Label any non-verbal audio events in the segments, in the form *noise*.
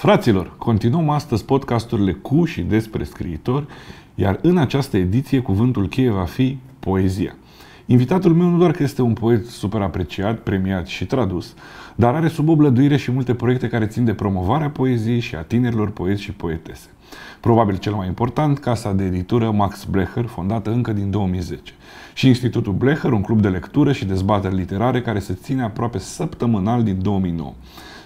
Fraților, continuăm astăzi podcasturile cu și despre scriitori, iar în această ediție cuvântul cheie va fi poezia. Invitatul meu nu doar că este un poet super apreciat, premiat și tradus, dar are sub oblăduire și multe proiecte care țin de promovarea poeziei și a tinerilor poeți și poetese. Probabil cel mai important, casa de editură Max Blecher, fondată încă din 2010. Și Institutul Blecher, un club de lectură și dezbateri literare care se ține aproape săptămânal din 2009.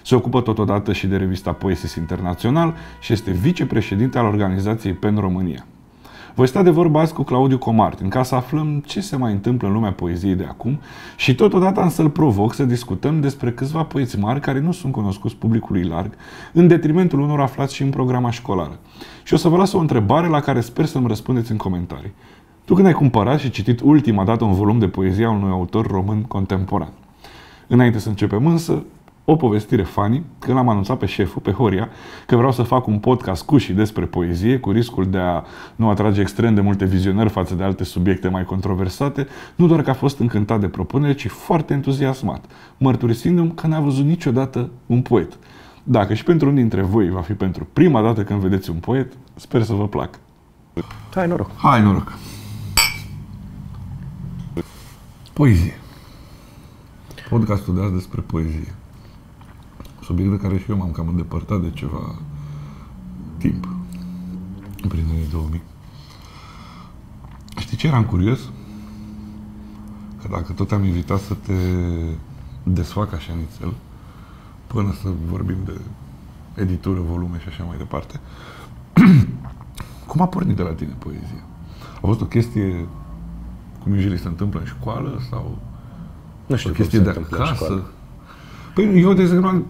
Se ocupă totodată și de revista Poesis Internațional și este vicepreședinte al organizației PEN România. Voi sta de vorba azi cu Claudiu Comartin ca să aflăm ce se mai întâmplă în lumea poeziei de acum și totodată am să-l provoc să discutăm despre câțiva poeți mari care nu sunt cunoscuți publicului larg, în detrimentul unor aflați și în programa școlară. Și o să vă las o întrebare la care sper să-mi răspundeți în comentarii. Tu când ai cumpărat și citit ultima dată un volum de poezie a unui autor român contemporan? Înainte să începem însă, o povestire funny când am anunțat pe șeful, pe Horia, că vreau să fac un podcast cu și despre poezie, cu riscul de a nu atrage extrem de multe vizionări față de alte subiecte mai controversate, nu doar că a fost încântat de propunere, ci foarte entuziasmat, mărturisindu-mi că n-a văzut niciodată un poet. Dacă și pentru unii dintre voi va fi pentru prima dată când vedeți un poet, sper să vă placă. Hai noroc! Hai noroc! Poezie. Podcastul de azi despre poezie subiect de care și eu m-am cam îndepărtat de ceva timp, prin anii 2000. Știi ce eram curios? Că dacă tot am invitat să te desfac așa nițel, până să vorbim de editură, volume și așa mai departe, *clears throat* cum a pornit de la tine poezia? A fost o chestie cum usually se întâmplă în școală sau nu știu o chestie de acasă? Păi eu, de exemplu,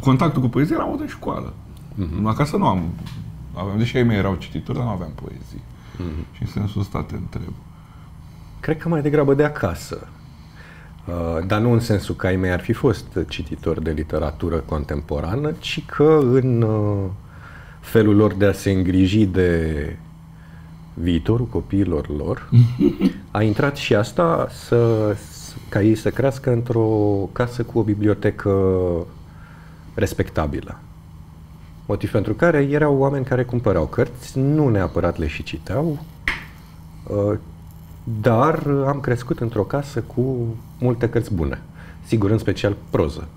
contactul cu poezia l-am avut în școală. Mm-hmm. Acasă nu am. Aveam, deși ei mei erau cititori, dar nu aveam poezii. Mm-hmm. Și în sensul ăsta te întreb. Cred că mai degrabă de acasă. Uh, dar nu în sensul că ai mei ar fi fost cititori de literatură contemporană, ci că în uh, felul lor de a se îngriji de viitorul copiilor lor, *laughs* a intrat și asta să, ca ei să crească într-o casă cu o bibliotecă respectabilă. Motiv pentru care erau oameni care cumpărau cărți, nu neapărat le și citeau, uh, dar am crescut într-o casă cu multe cărți bune. Sigur, în special proză.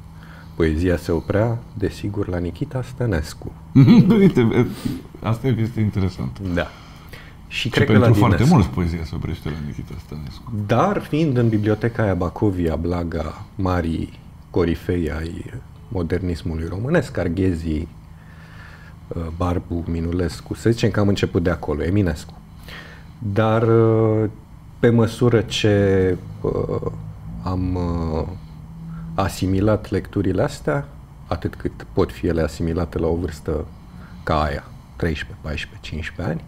Poezia se oprea, desigur, la Nikita Stănescu. *laughs* Uite, asta este interesant. Da. Și, și cred pentru că la foarte mulți poezia se oprește la Nikita Stănescu. Dar fiind în biblioteca aia Bacovia, Blaga, marii corifei ai modernismului românesc, Arghezii, uh, Barbu, Minulescu, să zicem că am început de acolo, Eminescu. Dar uh, pe măsură ce uh, am asimilat lecturile astea, atât cât pot fi ele asimilate la o vârstă ca aia, 13, 14, 15 ani,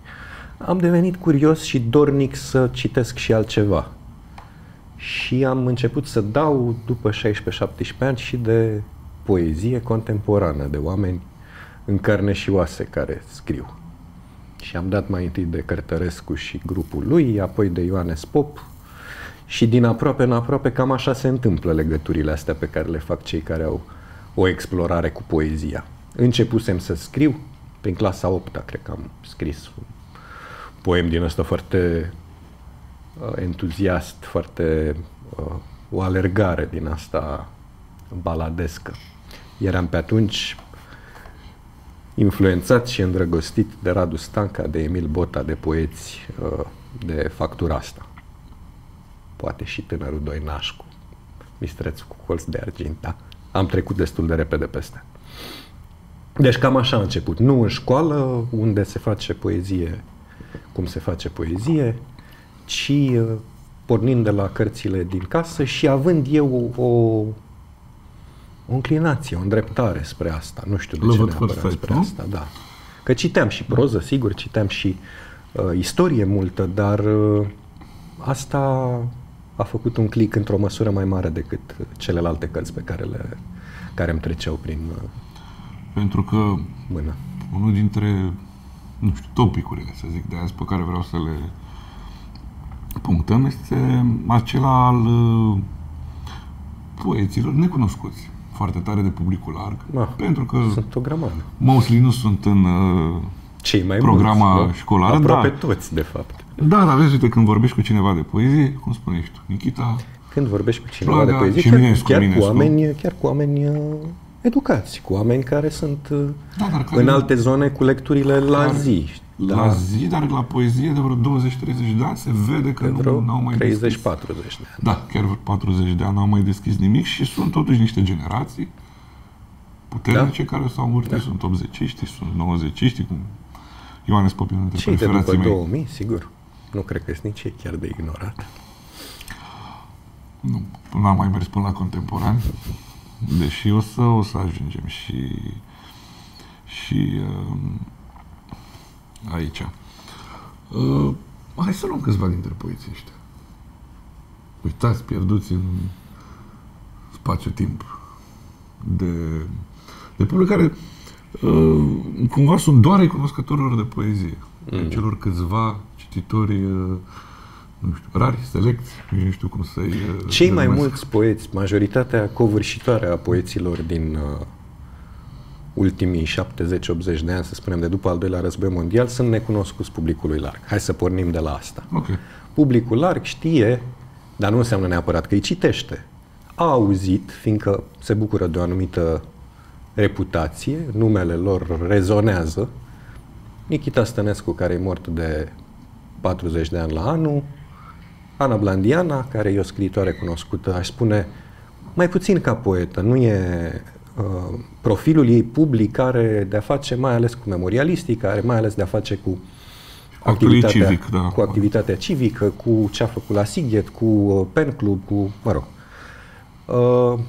am devenit curios și dornic să citesc și altceva. Și am început să dau, după 16-17 ani, și de poezie contemporană de oameni în carne și oase care scriu. Și am dat mai întâi de Cărtărescu și grupul lui, apoi de Ioanes Pop și din aproape în aproape cam așa se întâmplă legăturile astea pe care le fac cei care au o explorare cu poezia. Începusem să scriu, prin clasa 8 cred că am scris un poem din ăsta foarte uh, entuziast, foarte uh, o alergare din asta baladescă. Eram pe atunci influențat și îndrăgostit de Radu Stanca, de Emil Bota, de poeți uh, de factura asta. Poate și tânărul Doinașcu, mistreț cu colț de argint, da? Am trecut destul de repede peste. Deci cam așa a început. Nu în școală, unde se face poezie, cum se face poezie, ci uh, pornind de la cărțile din casă și având eu o o înclinație, o îndreptare spre asta. Nu știu de Love ce neapărat spre nu? asta, da. Că citeam și proză, sigur, citeam și uh, istorie multă, dar uh, asta a făcut un click într-o măsură mai mare decât celelalte cărți pe care le care îmi treceau prin uh, Pentru că mână. unul dintre, nu știu, topicurile, să zic, de azi pe care vreau să le punctăm este acela al uh, poeților necunoscuți foarte tare de publicul larg. Da. Pentru că Sunt o grămadă. mostly nu sunt în... uh, Cei mai Programa mulți, nu? școlară, Aproape da. toți, de fapt. Dar aveți, uite, când vorbești cu cineva de poezie, cum spune ești tu, Nikita, Când vorbești cu cineva Plaga de poezie, și chiar, Minescu, chiar, cu Minescu. oameni, chiar cu oameni uh, educați, cu oameni care sunt uh, Da, dar care- în alte zone cu lecturile la Care- zi. La Da, zi, dar la poezie de vreo 20-30 de ani se vede că de nu vreo au mai 30-40 deschis. de ani. Da, chiar vreo 40 de ani n-au mai deschis nimic și sunt totuși niște generații puternice Da. care s-au învârtit. Sunt 80 sunt 90 cum Ioanes Popin între Cei de după preferații mei. 2000, sigur. Nu cred că sunt nici ei chiar de ignorat. Nu, n-am mai mers până la contemporan, deși o să, o să ajungem și, și uh, aici. Uh, hai să luăm câțiva dintre poeții ăștia. Uitați, pierduți în spațiu-timp de, de public care uh, cumva sunt doar recunoscătorilor de poezie. Mm. Celor câțiva cititori uh, nu știu, rari, selecți, nu știu cum să-i uh, Cei mai denumesc. mulți poeți, majoritatea covârșitoare a poeților din uh, ultimii 70-80 de ani, să spunem, de după al doilea război mondial, sunt necunoscuți publicului larg. Hai să pornim de la asta. Ok. Publicul larg știe, dar nu înseamnă neapărat că îi citește. A auzit, fiindcă se bucură de o anumită reputație, numele lor rezonează. Nikita Stănescu, care e mort de 40 de ani la anul, Ana Blandiana, care e o scriitoare cunoscută, aș spune, mai puțin ca poetă, nu e uh, profilul ei public are de-a face mai ales cu memorialistica, are mai ales de-a face cu Actul ei civic, da. cu activitatea civică, cu ce a făcut la Sighet, cu uh, Pen Club, cu, mă rog. Uh,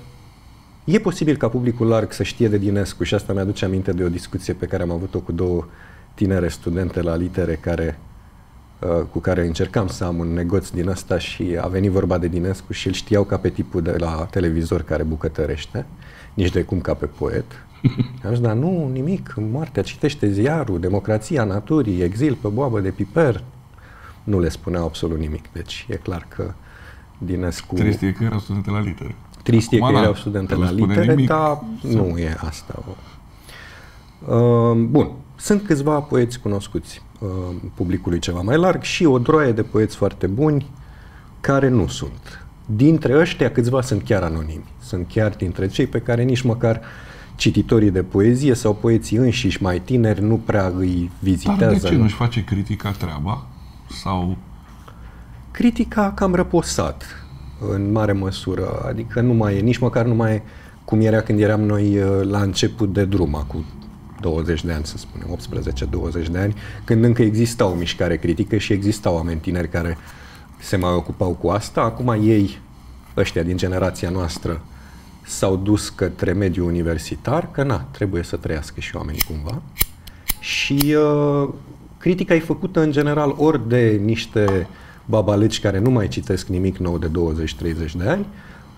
e posibil ca publicul larg să știe de Dinescu și asta mi-aduce aminte de o discuție pe care am avut-o cu două tinere studente la litere care uh, cu care încercam să am un negoț din ăsta și a venit vorba de Dinescu și îl știau ca pe tipul de la televizor care bucătărește, nici de cum ca pe poet. *laughs* Am zis, dar nu, nimic, moartea, citește ziarul, democrația naturii, exil pe boabă de piper. Nu le spuneau absolut nimic, deci e clar că Dinescu... Trist e că erau studente la litere. Trist e că Acum, da, erau studente că nu la spune litere, nimic. dar nu e asta. Uh, Bun, sunt câțiva poeți cunoscuți uh, publicului ceva mai larg și o droaie de poeți foarte buni care nu sunt. Dintre ăștia, câțiva sunt chiar anonimi. Sunt chiar dintre cei pe care nici măcar cititorii de poezie sau poeții înșiși mai tineri nu prea îi Dar vizitează. de ce nu-și face critica treaba? Sau Critica a cam răposat în mare măsură, adică nu mai e, nici măcar nu mai e cum era când eram noi uh, la început de drum, cu 20 de ani, să spunem, 18-20 de ani, când încă exista o mișcare critică și existau oameni tineri care se mai ocupau cu asta. Acum ei, ăștia din generația noastră, s-au dus către mediul universitar, că na, trebuie să trăiască și oamenii cumva. Și uh, critica e făcută în general ori de niște babaleci care nu mai citesc nimic nou de 20-30 de ani,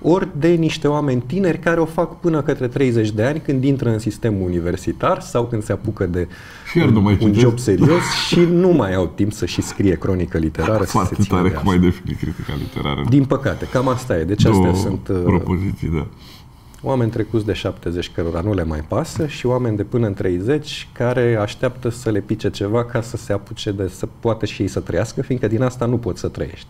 ori de niște oameni tineri care o fac până către 30 de ani când intră în sistemul universitar sau când se apucă de Și iar nu mai un, un citesc. job serios și nu mai au timp să și scrie cronică literară. să se foarte țină tare de cum asta. ai definit critica literară? Din păcate, cam asta e. Deci Două astea sunt uh, propoziții, da. oameni trecuți de 70 cărora nu le mai pasă și oameni de până în 30 care așteaptă să le pice ceva ca să se apuce de să poată și ei să trăiască, fiindcă din asta nu poți să trăiești.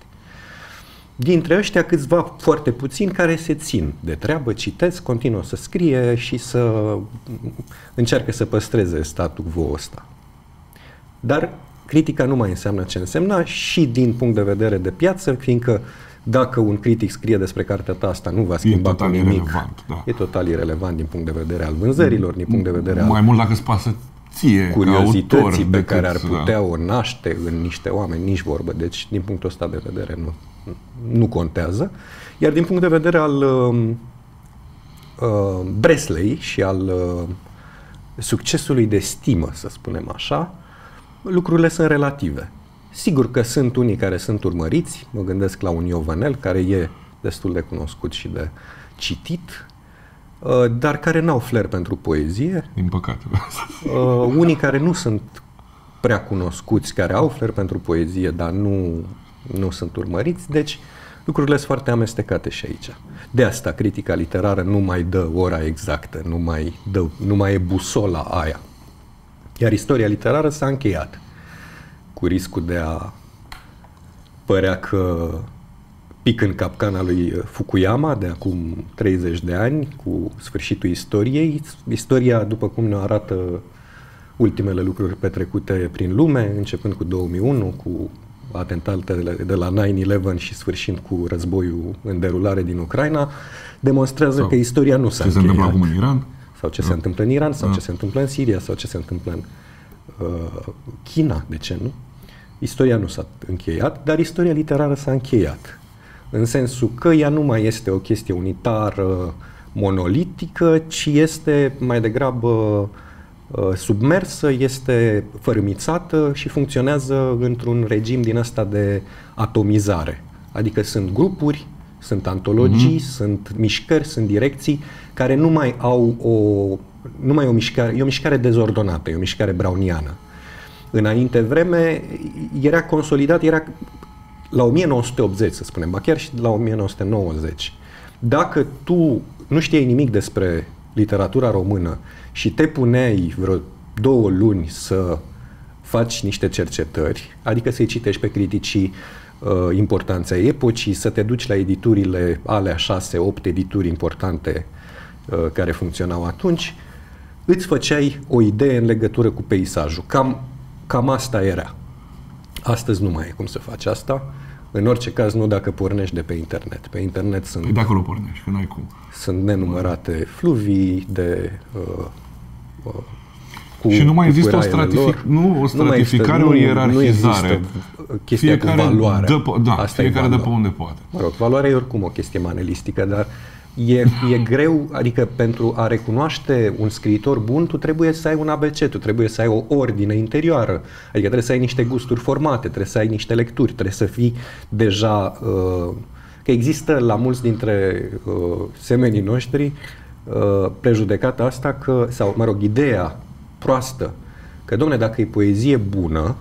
Dintre ăștia câțiva foarte puțini care se țin de treabă, citesc, continuă să scrie și să încearcă să păstreze statul quo ăsta. Dar critica nu mai înseamnă ce însemna și din punct de vedere de piață, fiindcă dacă un critic scrie despre cartea ta asta, nu va schimba cu total nimic. irelevant, da. E total irelevant din punct de vedere al vânzărilor, din punct de vedere al Mai mult dacă îți pasă ție, ca curiozității autor, pe decât, care ar da. putea o naște în niște oameni, nici vorbă. Deci, din punctul ăsta de vedere, nu, nu contează. Iar din punct de vedere al uh, uh, Breslei și al uh, succesului de stimă, să spunem așa, lucrurile sunt relative. Sigur că sunt unii care sunt urmăriți, mă gândesc la un Iovanel, care e destul de cunoscut și de citit, uh, dar care n-au flair pentru poezie, Din păcate. Uh, unii care nu sunt prea cunoscuți, care au flair pentru poezie, dar nu, nu sunt urmăriți, deci lucrurile sunt foarte amestecate și aici. De asta critica literară nu mai dă ora exactă, nu mai, dă, nu mai e busola aia. Iar istoria literară s-a încheiat cu riscul de a părea că pic în capcana lui Fukuyama de acum 30 de ani, cu sfârșitul istoriei. Istoria, după cum ne arată ultimele lucruri petrecute prin lume, începând cu 2001, cu atentatele de la 9-11 și sfârșind cu războiul în derulare din Ucraina, demonstrează sau că istoria nu s-a Ce se întâmplă acum în Iran? Sau ce da. se întâmplă în Iran, sau da. ce se întâmplă în Siria, sau ce se întâmplă în uh, China, de ce nu? Istoria nu s-a încheiat, dar istoria literară s-a încheiat. În sensul că ea nu mai este o chestie unitară, monolitică, ci este mai degrabă uh, submersă, este fărâmițată și funcționează într-un regim din ăsta de atomizare. Adică sunt grupuri, sunt antologii, mm-hmm. sunt mișcări, sunt direcții care nu mai au o nu mai e o mișcare, e o mișcare dezordonată, e o mișcare browniană. Înainte vreme era consolidat, era la 1980, să spunem, ba chiar și la 1990. Dacă tu nu știai nimic despre literatura română și te puneai vreo două luni să faci niște cercetări, adică să-i citești pe criticii uh, importanța epocii, să te duci la editurile alea șase, opt edituri importante uh, care funcționau atunci, îți făceai o idee în legătură cu peisajul. Cam Cam asta era. Astăzi nu mai e cum să faci asta. În orice caz, nu dacă pornești de pe internet. Pe internet sunt... Păi de acolo pornești, că n-ai cum. Sunt nenumărate fluvii de... Uh, uh, cu, și nu mai există o, stratific, nu, o stratificare, nu, o ierarhizare. Nu chestia fiecare cu valoare. Dă, da, Asta fiecare dă pe unde poate. Mă rog, valoarea e oricum o chestie manelistică, dar e, e greu, adică pentru a recunoaște un scriitor bun, tu trebuie să ai un ABC, tu trebuie să ai o ordine interioară, adică trebuie să ai niște gusturi formate, trebuie să ai niște lecturi, trebuie să fii deja... Uh, că există la mulți dintre uh, semenii noștri uh, prejudecata asta că, sau, mă rog, ideea proastă că, domne, dacă e poezie bună,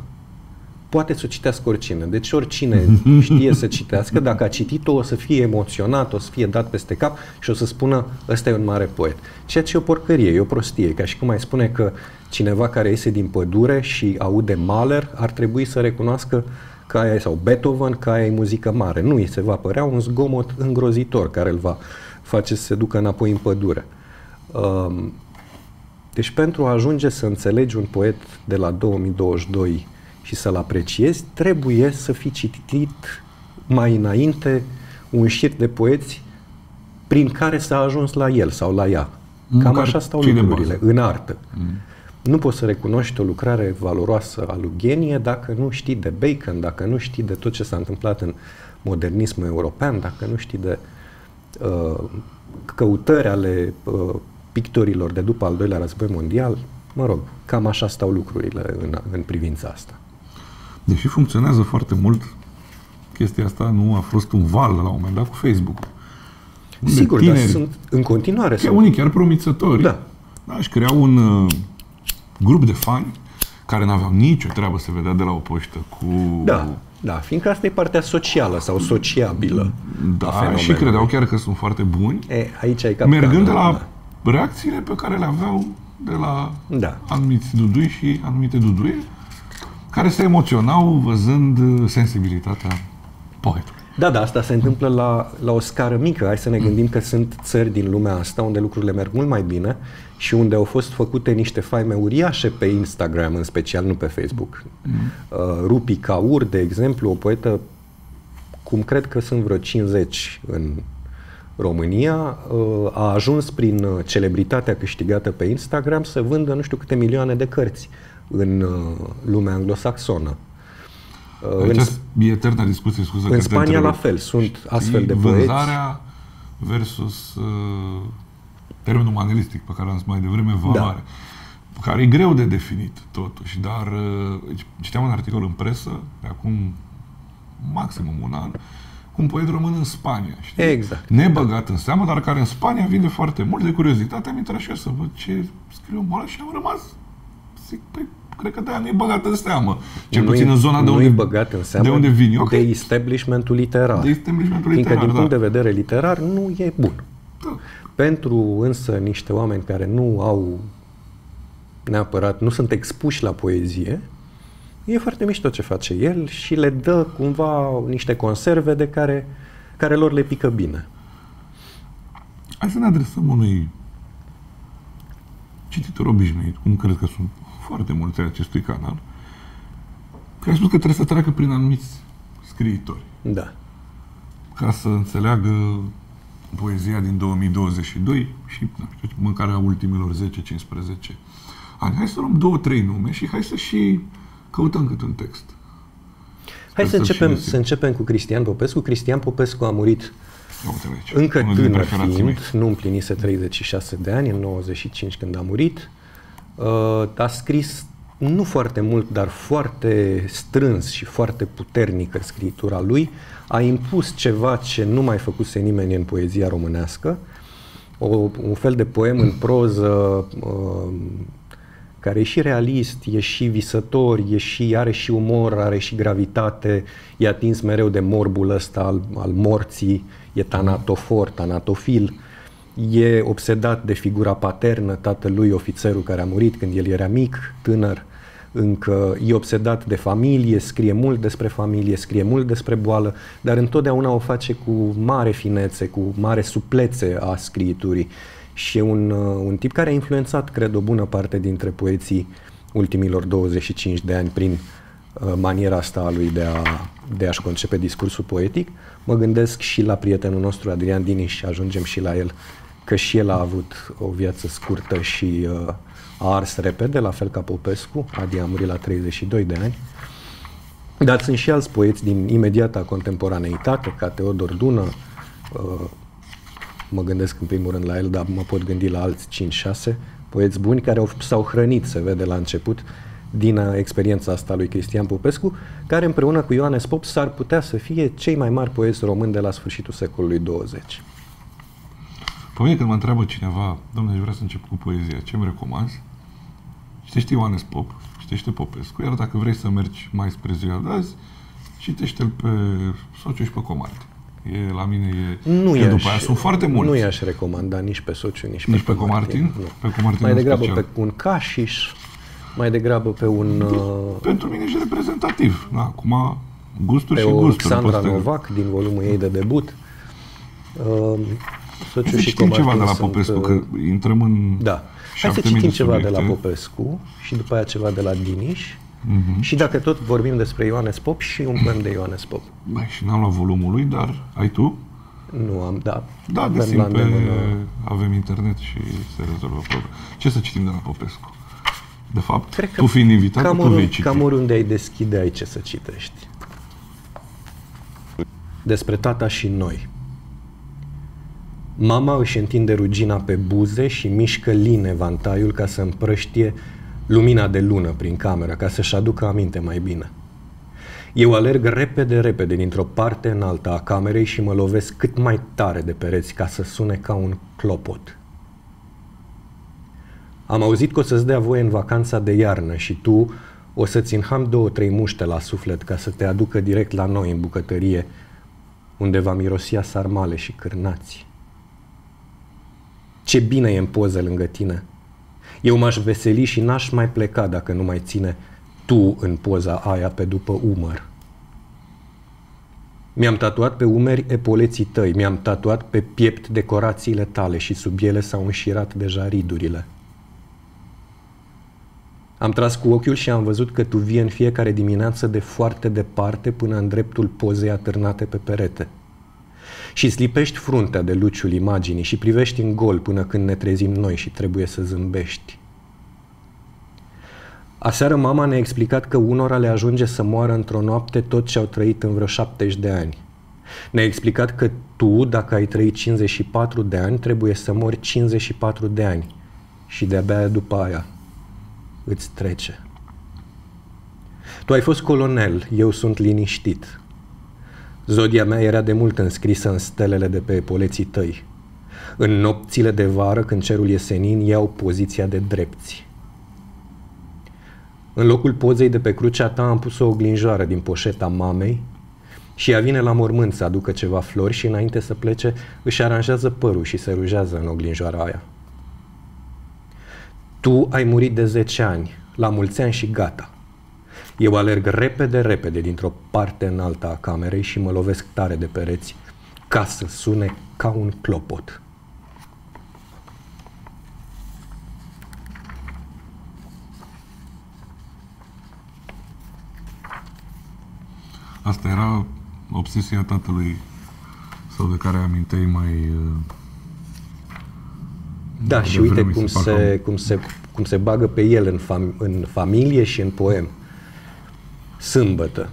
poate să o citească oricine. Deci oricine *laughs* știe să citească, dacă a citit-o, o să fie emoționat, o să fie dat peste cap și o să spună, ăsta e un mare poet. Ceea ce e o porcărie, e o prostie. Ca și cum mai spune că cineva care iese din pădure și aude Mahler ar trebui să recunoască că aia sau Beethoven, că aia e muzică mare. Nu, îi se va părea un zgomot îngrozitor care îl va face să se ducă înapoi în pădure. Um, deci pentru a ajunge să înțelegi un poet de la 2022 și să-l apreciezi, trebuie să fi citit mai înainte un șir de poeți prin care s-a ajuns la el sau la ea. Cam așa stau lucrurile, în artă. Mm. Nu poți să recunoști o lucrare valoroasă a lui Genie dacă nu știi de Bacon, dacă nu știi de tot ce s-a întâmplat în modernismul european, dacă nu știi de uh, căutări ale uh, pictorilor de după al doilea război mondial. Mă rog, cam așa stau lucrurile în, în privința asta. Deși funcționează foarte mult, chestia asta nu a fost un val la un moment dat cu Facebook. Sigur, tineri, dar sunt în continuare. Chiar, unii chiar promițători. Da. da își creau un uh, grup de fani care nu aveau nicio treabă să vedea de la o poștă cu... Da, da, fiindcă asta e partea socială sau sociabilă Da, și credeau chiar că sunt foarte buni. E, aici ai capcană, Mergând de la da. reacțiile pe care le aveau de la da. anumiți dudui și anumite duduie care se emoționau văzând uh, sensibilitatea poetului. Da, da, asta se întâmplă la, la o scară mică. Hai să ne gândim că sunt țări din lumea asta unde lucrurile merg mult mai bine și unde au fost făcute niște faime uriașe pe Instagram, în special, nu pe Facebook. Mm. Uh, Rupi Kaur, de exemplu, o poetă cum cred că sunt vreo 50 în România, uh, a ajuns prin uh, celebritatea câștigată pe Instagram să vândă nu știu câte milioane de cărți în uh, lumea anglosaxonă. Uh, Aici în, e eterna discuție, scuză În Spania la fel, sunt astfel de poeți. Vânzarea versus uh, termenul manelistic pe care am zis mai devreme, valoare. Da. Care e greu de definit, totuși, dar uh, citeam un articol în presă, de acum maximum un an, cu un poet român în Spania. Știi? Exact. Nebăgat în seamă, dar care în Spania vinde foarte mult. De curiozitate am intrat și eu să văd ce scriu omul și am rămas Zic, păi, cred că de-aia nu e băgat în seamă. Cel Nu-i- puțin în zona de nu-i unde, băgat în seamă de unde vin eu. de că- establishmentul literar. de establishmentul Fiindcă literar, din punct da. de vedere literar nu e bun. Da. Pentru însă niște oameni care nu au neapărat, nu sunt expuși la poezie, e foarte mișto ce face el și le dă cumva niște conserve de care, care lor le pică bine. Hai să ne adresăm unui cititor obișnuit, cum cred că sunt foarte mulți ai acestui canal, care a spus că trebuie să treacă prin anumiți scriitori Da. ca să înțeleagă poezia din 2022 și nu știu, măcar a ultimilor 10-15 ani. Hai să luăm două, trei nume și hai să și căutăm câte un text. Hai Sper să să-l și începem, găsim. să începem cu Cristian Popescu. Cristian Popescu a murit Ia uite aici. încă unul din tânăr preferații fiind, mei. nu împlinise 36 de ani, în 95 când a murit. Uh, A scris nu foarte mult, dar foarte strâns și foarte puternică scritura lui. A impus ceva ce nu mai făcuse nimeni în poezia românească. O, un fel de poem în proză uh, care e și realist, e și visător, e și, are și umor, are și gravitate, e atins mereu de morbul ăsta al, al morții, e tanatofor, tanatofil, e obsedat de figura paternă, tatălui, ofițerul care a murit când el era mic, tânăr, încă e obsedat de familie, scrie mult despre familie, scrie mult despre boală, dar întotdeauna o face cu mare finețe, cu mare suplețe a scriturii. Și e un, uh, un tip care a influențat, cred, o bună parte dintre poeții ultimilor 25 de ani prin uh, maniera asta a lui de, a, de a-și concepe discursul poetic. Mă gândesc și la prietenul nostru Adrian Diniș și ajungem și la el, că și el a avut o viață scurtă și uh, a ars repede, la fel ca Popescu. Adi a murit la 32 de ani. Dar sunt și alți poeți din imediata contemporaneitate, ca Teodor Dună, uh, mă gândesc în primul rând la el, dar mă pot gândi la alți 5-6 poeți buni care au, s-au hrănit, se vede la început, din uh, experiența asta lui Cristian Popescu, care împreună cu Ioanes Pop s-ar putea să fie cei mai mari poeți români de la sfârșitul secolului 20. Pe mine când mă întreabă cineva, domnule, aș vrea să încep cu poezia, ce-mi recomanzi? Citește Ioanes Pop, citește Popescu, iar dacă vrei să mergi mai spre ziua de azi, citește-l pe Sociu și pe Comarti. E, la mine e... Nu că i-aș, după aia sunt foarte mulți. Nu i-aș recomanda nici pe Sociu, nici, Nici pe pe Comartin? Nu. Pe Comartin mai în degrabă special. pe un Cașiș, mai degrabă pe un... uh, Pentru mine e reprezentativ. Da, acum gusturi pe și o gusturi. Alexandra Poți să- Novac din volumul ei de debut. Uh, Sociu Hai să și citim ceva Comartin de la sunt, Popescu, uh, că intrăm în Da. Hai să 7000 citim de ceva de la subiecte. Popescu și după aia ceva de la Diniș. Mhm. Și dacă tot vorbim despre Ioanes Pop și un poem de Ioanes Pop. Băi, și n-am luat volumul lui, dar ai tu? Nu am, da. Da, avem găsim la pe... îndemână. Avem internet și se rezolvă problema. Ce să citim de la Popescu? De fapt, Cred că tu fiind invitat, cam, tu vei ori, citi. cam oriunde ai deschide ai ce să citești. Despre tata și noi. Mama își întinde rugina pe buze și mișcă lin evantaiul ca să împrăștie lumina de lună prin cameră, ca să-și aducă aminte mai bine. Eu alerg repede, repede dintr-o parte în alta a camerei și mă lovesc cât mai tare de pereți ca să sune ca un clopot. Am auzit că o să-ți dea voie în vacanța de iarnă și tu o să-ți înham două, trei muște la suflet ca să te aducă direct la noi în bucătărie, unde va mirosia sarmale și cârnați. Ce bine e în poză lângă tine. Eu m-aș veseli și n-aș mai pleca dacă nu mai ține tu în poza aia pe după umăr. Mi-am tatuat pe umeri epoleții tăi, mi-am tatuat pe piept decorațiile tale și sub ele s-au înșirat deja ridurile. Am tras cu ochiul și am văzut că tu vii în fiecare dimineață de foarte departe până în dreptul pozei atârnate pe perete. Și slipești fruntea de luciul imaginii și privești în gol până când ne trezim noi și trebuie să zâmbești. Aseară mama ne-a explicat că unora le ajunge să moară într-o noapte tot ce au trăit în vreo 70 de ani. Ne-a explicat că tu, dacă ai trăit 54 de ani, trebuie să mori 54 de ani. Și de-abia după aia îți trece. Tu ai fost colonel, eu sunt liniștit. Zodia mea era de mult înscrisă în stelele de pe epoleții tăi. În nopțile de vară, când cerul e senin, iau poziția de drepți. În locul pozei de pe crucea ta am pus o oglinjoară din poșeta mamei și ea vine la mormânt să aducă ceva flori și înainte să plece își aranjează părul și se rujează în oglinjoara aia. Tu ai murit de 10 ani, la mulți ani și gata. Eu alerg repede, repede dintr-o parte în alta a camerei și mă lovesc tare de pereți ca să sune ca un clopot. Asta era obsesia tatălui sau de care aminteai mai... uh, Da, de și uite vreme, cum se se, facă- cum, se, cum se bagă pe el în, fam, în familie și în poem. Sâmbătă.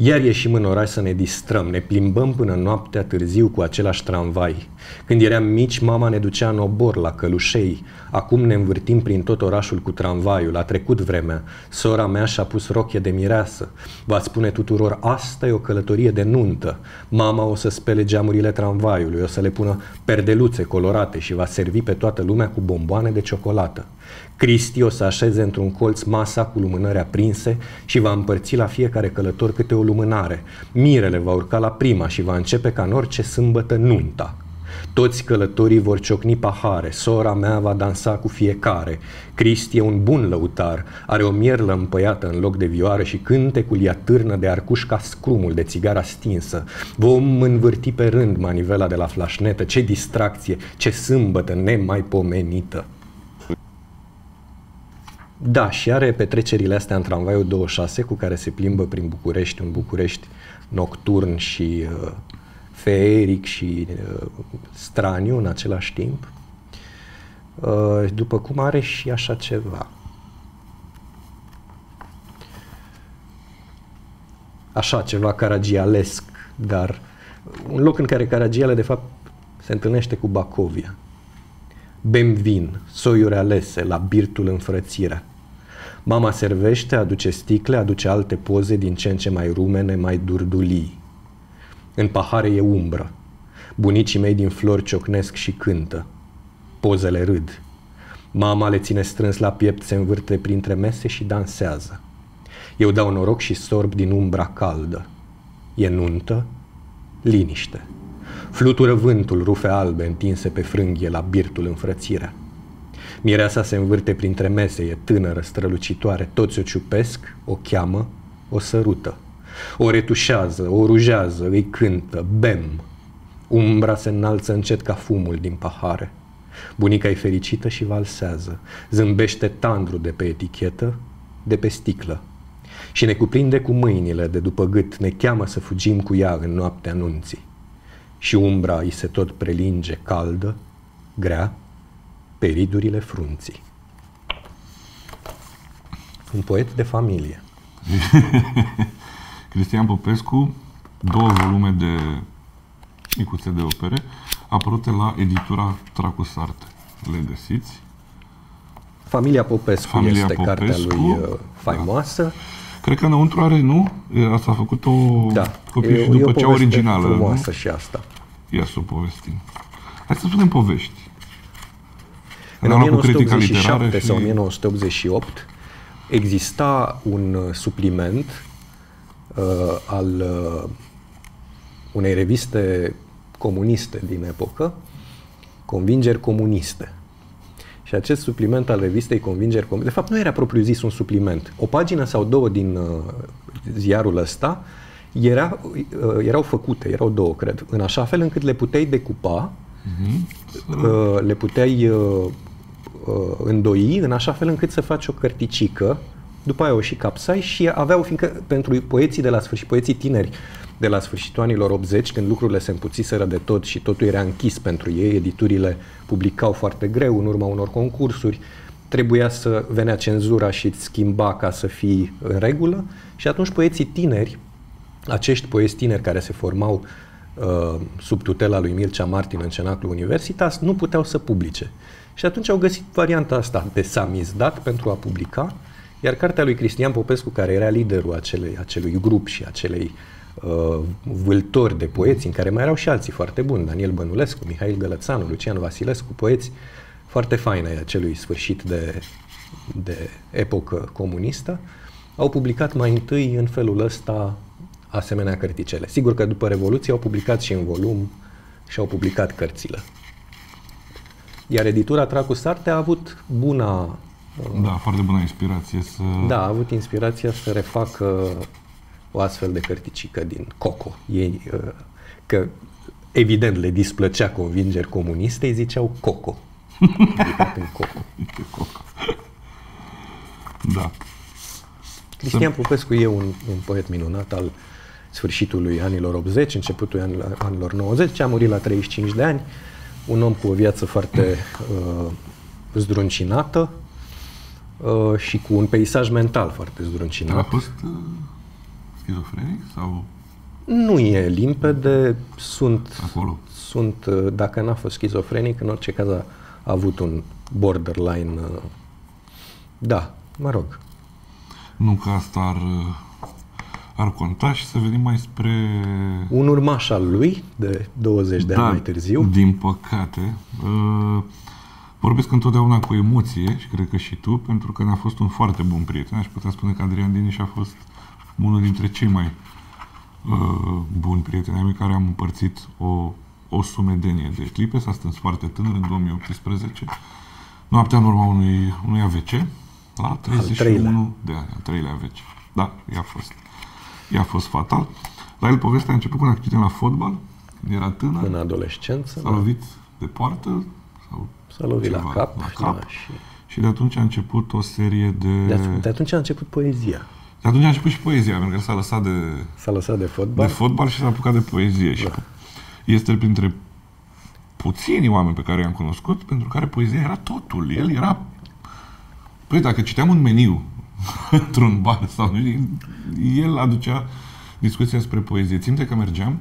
Iar ieșim în oraș să ne distrăm, ne plimbăm până noaptea târziu cu același tramvai. Când eram mici, mama ne ducea în obor la călușei. Acum ne învârtim prin tot orașul cu tramvaiul. A trecut vremea. Sora mea și-a pus rochie de mireasă. Va spune tuturor, asta e o călătorie de nuntă. Mama o să spele geamurile tramvaiului, o să le pună perdeluțe colorate și va servi pe toată lumea cu bomboane de ciocolată. Cristi o să așeze într-un colț masa cu lumânări aprinse și va împărți la fiecare călător câte o lumânare. Mirele va urca la prima și va începe ca în orice sâmbătă nunta. Toți călătorii vor ciocni pahare, sora mea va dansa cu fiecare. Cristi e un bun lăutar, are o mierlă împăiată în loc de vioară și cântecul i târnă de arcuș ca scrumul de țigara stinsă. Vom învârti pe rând manivela de la flașnetă, ce distracție, ce sâmbătă nemaipomenită. Da, și are petrecerile astea în tramvaiul 26 cu care se plimbă prin București, un București nocturn și uh, feeric și uh, straniu în același timp. Uh, după cum are și așa ceva. Așa, ceva caragialesc, dar un loc în care Caragiale de fapt se întâlnește cu Bacovia. Bem vin, soiuri alese, la birtul înfrățirea. Mama servește, aduce sticle, aduce alte poze din ce în ce mai rumene, mai durdulii. În pahare e umbră. Bunicii mei din flori ciocnesc și cântă. Pozele râd. Mama le ține strâns la piept, se învârte printre mese și dansează. Eu dau noroc și sorb din umbra caldă. E nuntă, liniște. Flutură vântul rufe albe întinse pe frânghie la birtul înfrățirea. Mireasa se învârte printre mese, e tânără, strălucitoare, toți o ciupesc, o cheamă, o sărută. O retușează, o rujează, îi cântă, bem. Umbra se înalță încet ca fumul din pahare. Bunica e fericită și valsează, zâmbește tandru de pe etichetă, de pe sticlă. Și ne cuprinde cu mâinile de după gât, ne cheamă să fugim cu ea în noaptea nunții. Și umbra îi se tot prelinge caldă, grea, pe ridurile frunții. Un poet de familie. *laughs* Cristian Popescu, două volume de micuțe de opere, apărute la editura Tracusarte. Le găsiți. Familia Popescu Familia este Popescu, cartea lui uh, da. faimoasă. Cred că înăuntru are, nu? E, Asta a făcut-o Da, copie și e o după cea poveste originală. frumoasă Nu? și asta. Ia să o povestim. Hai să spunem povești. În Am luat cu critica 1987 literară sau și- 1988 exista un uh, supliment uh, al uh, unei reviste comuniste din epocă, Convingeri Comuniste. Și acest supliment al revistei Convingeri Comuniste, de fapt nu era propriu zis un supliment. O pagină sau două din uh, ziarul ăsta era, uh, erau făcute, erau două, cred, în așa fel încât le puteai decupa uh, le puteai uh, uh, îndoi în așa fel încât să faci o cărticică, după aia o și capsai și aveau, fiindcă pentru poeții de la sfârșit, poeții tineri de la sfârșitul anilor 80, când lucrurile se împuțiseră de tot și totul era închis pentru ei, editurile publicau foarte greu în urma unor concursuri, trebuia să venea cenzura și îți schimba ca să fii în regulă și atunci poeții tineri acești poeți tineri care se formau uh, sub tutela lui Mircea Martin în Cenaclu Universitas nu puteau să publice. Și atunci au găsit varianta asta de samizdat pentru a publica, iar cartea lui Cristian Popescu, care era liderul acelei, acelui grup și acelei uh, vâltori de poeți, în care mai erau și alții foarte buni, Daniel Bănulescu, Mihail Gălățanu, Lucian Vasilescu, poeți foarte faină a acelui sfârșit de, de epocă comunistă, au publicat mai întâi în felul ăsta asemenea cărticele. Sigur că după Revoluție au publicat și în volum și au publicat cărțile. Iar editura Tracu Sarte a avut buna... Da, foarte bună inspirație să... Da, a avut inspirația să refacă o astfel de cărticică din Coco. Ei, uh, că evident le displăcea convingeri comuniste, îi ziceau Coco. *laughs* în Coco. Coco. Da. Cristian Popescu e un, un poet minunat al sfârșitului anilor 80, începutul anilor, anilor 90, a murit la 35 de ani, un om cu o viață foarte uh, zdruncinată uh, și cu un peisaj mental foarte zdruncinat. A fost uh, schizofrenic sau? Nu e limpede, sunt, Acolo. sunt uh, dacă n-a fost schizofrenic, în orice caz a, a avut un borderline, uh, da, mă rog. Nu că asta ar, uh, ar conta și să venim mai spre... Un urmaș al lui, de 20 de da, ani mai târziu. din păcate. Uh, vorbesc întotdeauna cu emoție și cred că și tu, pentru că ne-a fost un foarte bun prieten. Aș putea spune că Adrian Diniș a fost unul dintre cei mai uh, buni prieteni ai mei care am împărțit o, o sumedenie de clipe. S-a stâns foarte tânăr, în 2018, noaptea în urma unui, unui AVC, la 31 treilea. de ani, al treilea AVC. Da, i-a fost. I-a fost fatal. La el povestea a început cu un accident la fotbal, când era tânăr, În adolescență, s-a lovit de poartă sau s-a lovit la ceva, cap, la da, cap. și și de atunci a început o serie de... de, at- de atunci a început poezia. De atunci a început și poezia, pentru că s-a lăsat de, S-a lăsat de de fotbal. fotbal și s-a apucat de poezie. Și Da. este printre puțini oameni pe care i-am cunoscut, pentru care poezia era totul. El era... Păi, dacă citeam un meniu *laughs* într-un bar sau nu știu, el aducea discuția spre poezie. Ținte că mergeam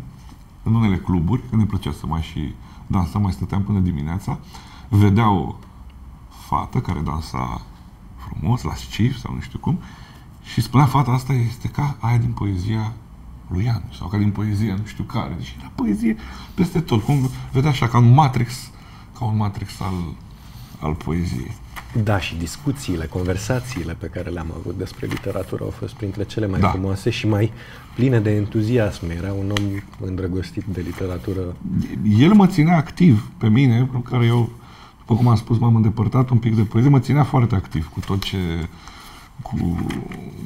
în unele cluburi, că ne plăcea să mai și dansăm, mai stăteam până dimineața, vedea o fată care dansa frumos, la scif sau nu știu cum, și spunea fata asta este ca aia din poezia lui Anu sau ca din poezia nu știu care. Deci era poezie peste tot. Cum vedea așa, ca un matrix, ca un matrix al, al poeziei. Da, și discuțiile, conversațiile pe care le-am avut despre literatură au fost printre cele mai Da. frumoase și mai pline de entuziasm. Era un om îndrăgostit de literatură. El mă ținea activ pe mine, pentru care eu, după cum am spus, m-am îndepărtat un pic de poezie, mă ținea foarte activ cu tot ce, cu,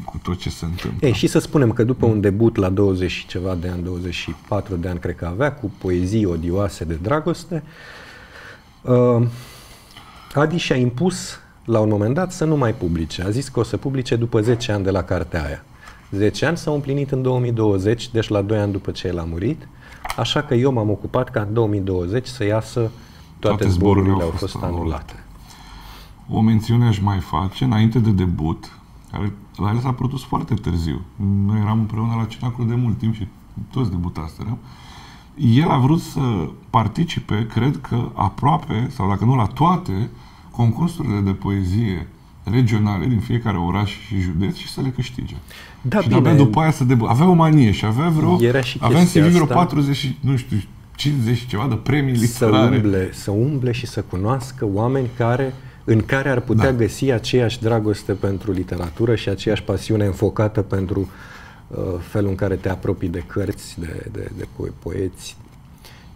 cu tot ce se întâmplă. Ei, și să spunem că după un debut la 20 și ceva de ani, 24 de ani, cred că avea, cu poezii odioase de dragoste, uh, Adi și-a impus la un moment dat să nu mai publice. A zis că o să publice după 10 ani de la cartea aia. 10 ani s-au împlinit în 2020, deci la 2 ani după ce el a murit, așa că eu m-am ocupat ca în 2020 să iasă toate, Toate zborurile, zborurile au fost anulate. O mențiune aș mai face, înainte de debut, care la el s-a produs foarte târziu. Noi eram împreună la Cenacru de mult timp și toți debutaserăm. El a vrut să participe, cred că aproape, sau dacă nu la toate, concursurile de poezie regionale din fiecare oraș și județ și să le câștige. Da, și bine. abia după aia să debu- Avea o manie și avea vreo... Era și avea în CV chestia vreo asta. 40, și, nu știu, 50 și ceva de premii să literare. umble, să umble și să cunoască oameni care, în care ar putea Da. da. găsi aceeași dragoste pentru literatură și aceeași pasiune înfocată pentru uh, felul în care te apropii de cărți, de, de, de po- poeți.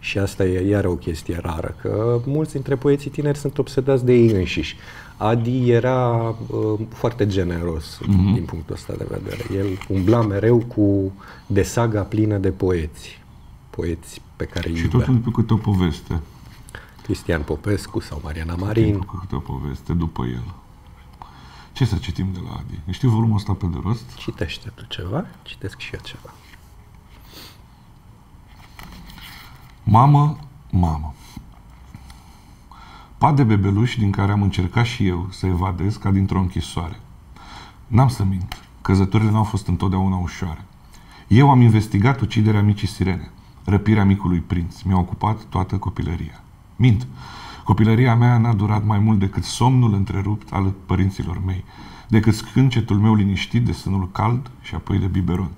Și asta e iară o chestie rară, că mulți dintre poeții tineri sunt obsedați de ei înșiși. Adi era uh, foarte generos mm-hmm. din punctul ăsta de vedere. El umbla mereu cu de saga plină de poeți. Poeți pe care îi Și iubea. totul pe câte o poveste. Cristian Popescu sau Mariana Marin. Cu câte o poveste după el. Ce să citim de la Adi? Știu volumul ăsta pe de rost? Citește tu ceva, citesc și eu ceva. Mamă, mamă. Pat de bebeluși din care am încercat și eu să evadez ca dintr-o închisoare. N-am să mint, căzătorile n-au fost întotdeauna ușoare. Eu am investigat uciderea micii sirene, răpirea micului prinț. Mi-a ocupat toată copilăria. Mint. Copilăria mea n-a durat mai mult decât somnul întrerupt al părinților mei, decât scâncetul meu liniștit de sânul cald și apoi de biberon.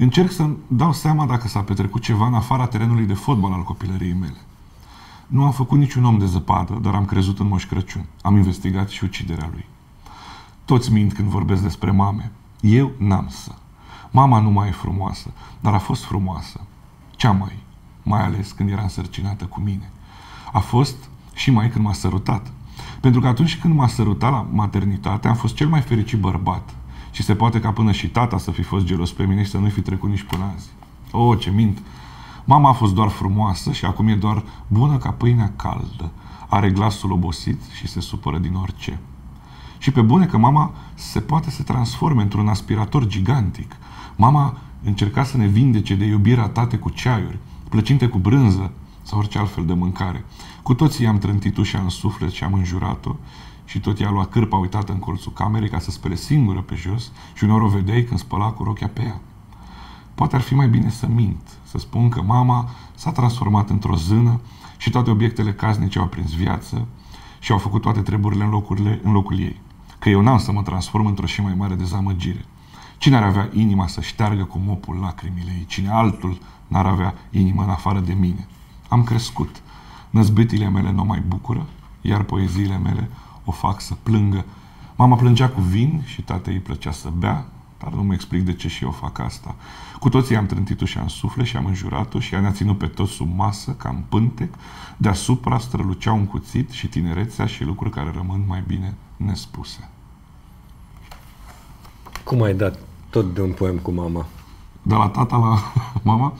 Încerc să dau seama dacă s-a petrecut ceva în afara terenului de fotbal al copilăriei mele. Nu am făcut niciun om de zăpadă, dar am crezut în Moș Crăciun. Am investigat și uciderea lui. Toți mint când vorbesc despre mame. Eu n-am să. Mama nu mai e frumoasă, dar a fost frumoasă. Cea mai, mai ales când era însărcinată cu mine. A fost și mai când m-a sărutat. Pentru că atunci când m-a sărutat la maternitate, am fost cel mai fericit bărbat. Și se poate ca până și tata să fi fost gelos pe mine și să nu fi trecut nici până azi. O, oh, ce mint! Mama a fost doar frumoasă și acum e doar bună ca pâinea caldă. Are glasul obosit și se supără din orice. Și pe bune că mama se poate să transforme într-un aspirator gigantic. Mama încerca să ne vindece de iubirea tate cu ceaiuri, plăcinte cu brânză sau orice altfel de mâncare. Cu toții i-am trântit ușa în suflet și am înjurat-o și tot ea luat cârpa uitată în colțul camerei ca să spere singură pe jos și uneori o vedeai când spăla cu rochea pe ea. Poate ar fi mai bine să mint, să spun că mama s-a transformat într-o zână și toate obiectele casnice au prins viață și au făcut toate treburile în, locurile, în locul ei. Că eu n-am să mă transform într-o și mai mare dezamăgire. Cine ar avea inima să șteargă cu mopul lacrimile ei? Cine altul n-ar avea inima în afară de mine? Am crescut. Năzbâtile mele nu mai bucură, iar poeziile mele o fac să plângă. Mama plângea cu vin și tatei îi plăcea să bea, dar nu mă explic de ce și eu fac asta. Cu toții am trântit-o și am suflet și am înjurat-o și ea ne-a ținut pe toți sub masă, ca în pântec. Deasupra strălucea un cuțit și tinerețea și lucruri care rămân mai bine nespuse. Cum ai dat tot de un poem cu mama? De la tata la *laughs* mama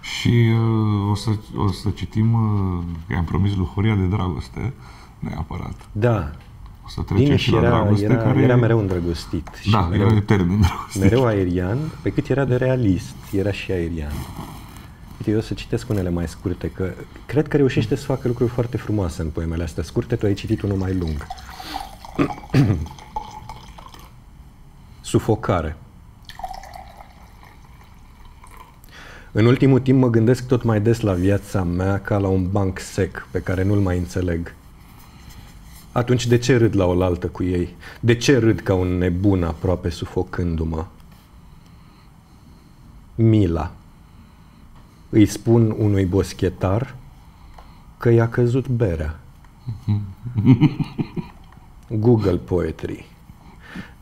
și uh, o, să, o să citim, uh, am promis lui Horia de dragoste, neapărat. Da, o să trecem Bine, și, și era, la dragoste era, care... era mereu îndrăgostit. Și Da, mereu, era etern îndrăgostit. mereu aerian, pe cât era de realist, era și aerian. Uite, eu o să citesc unele mai scurte, că cred că reușește să facă lucruri foarte frumoase în poemele astea scurte, tu ai citit unul mai lung. *clears throat* Sufocare. În ultimul timp mă gândesc tot mai des la viața mea ca la un banc sec pe care nu-l mai înțeleg. Atunci de ce râd la oaltă cu ei? De ce râd ca un nebun aproape sufocându-mă? Mila. Îi spun unui boschetar că i-a căzut berea. *laughs* Google Poetry.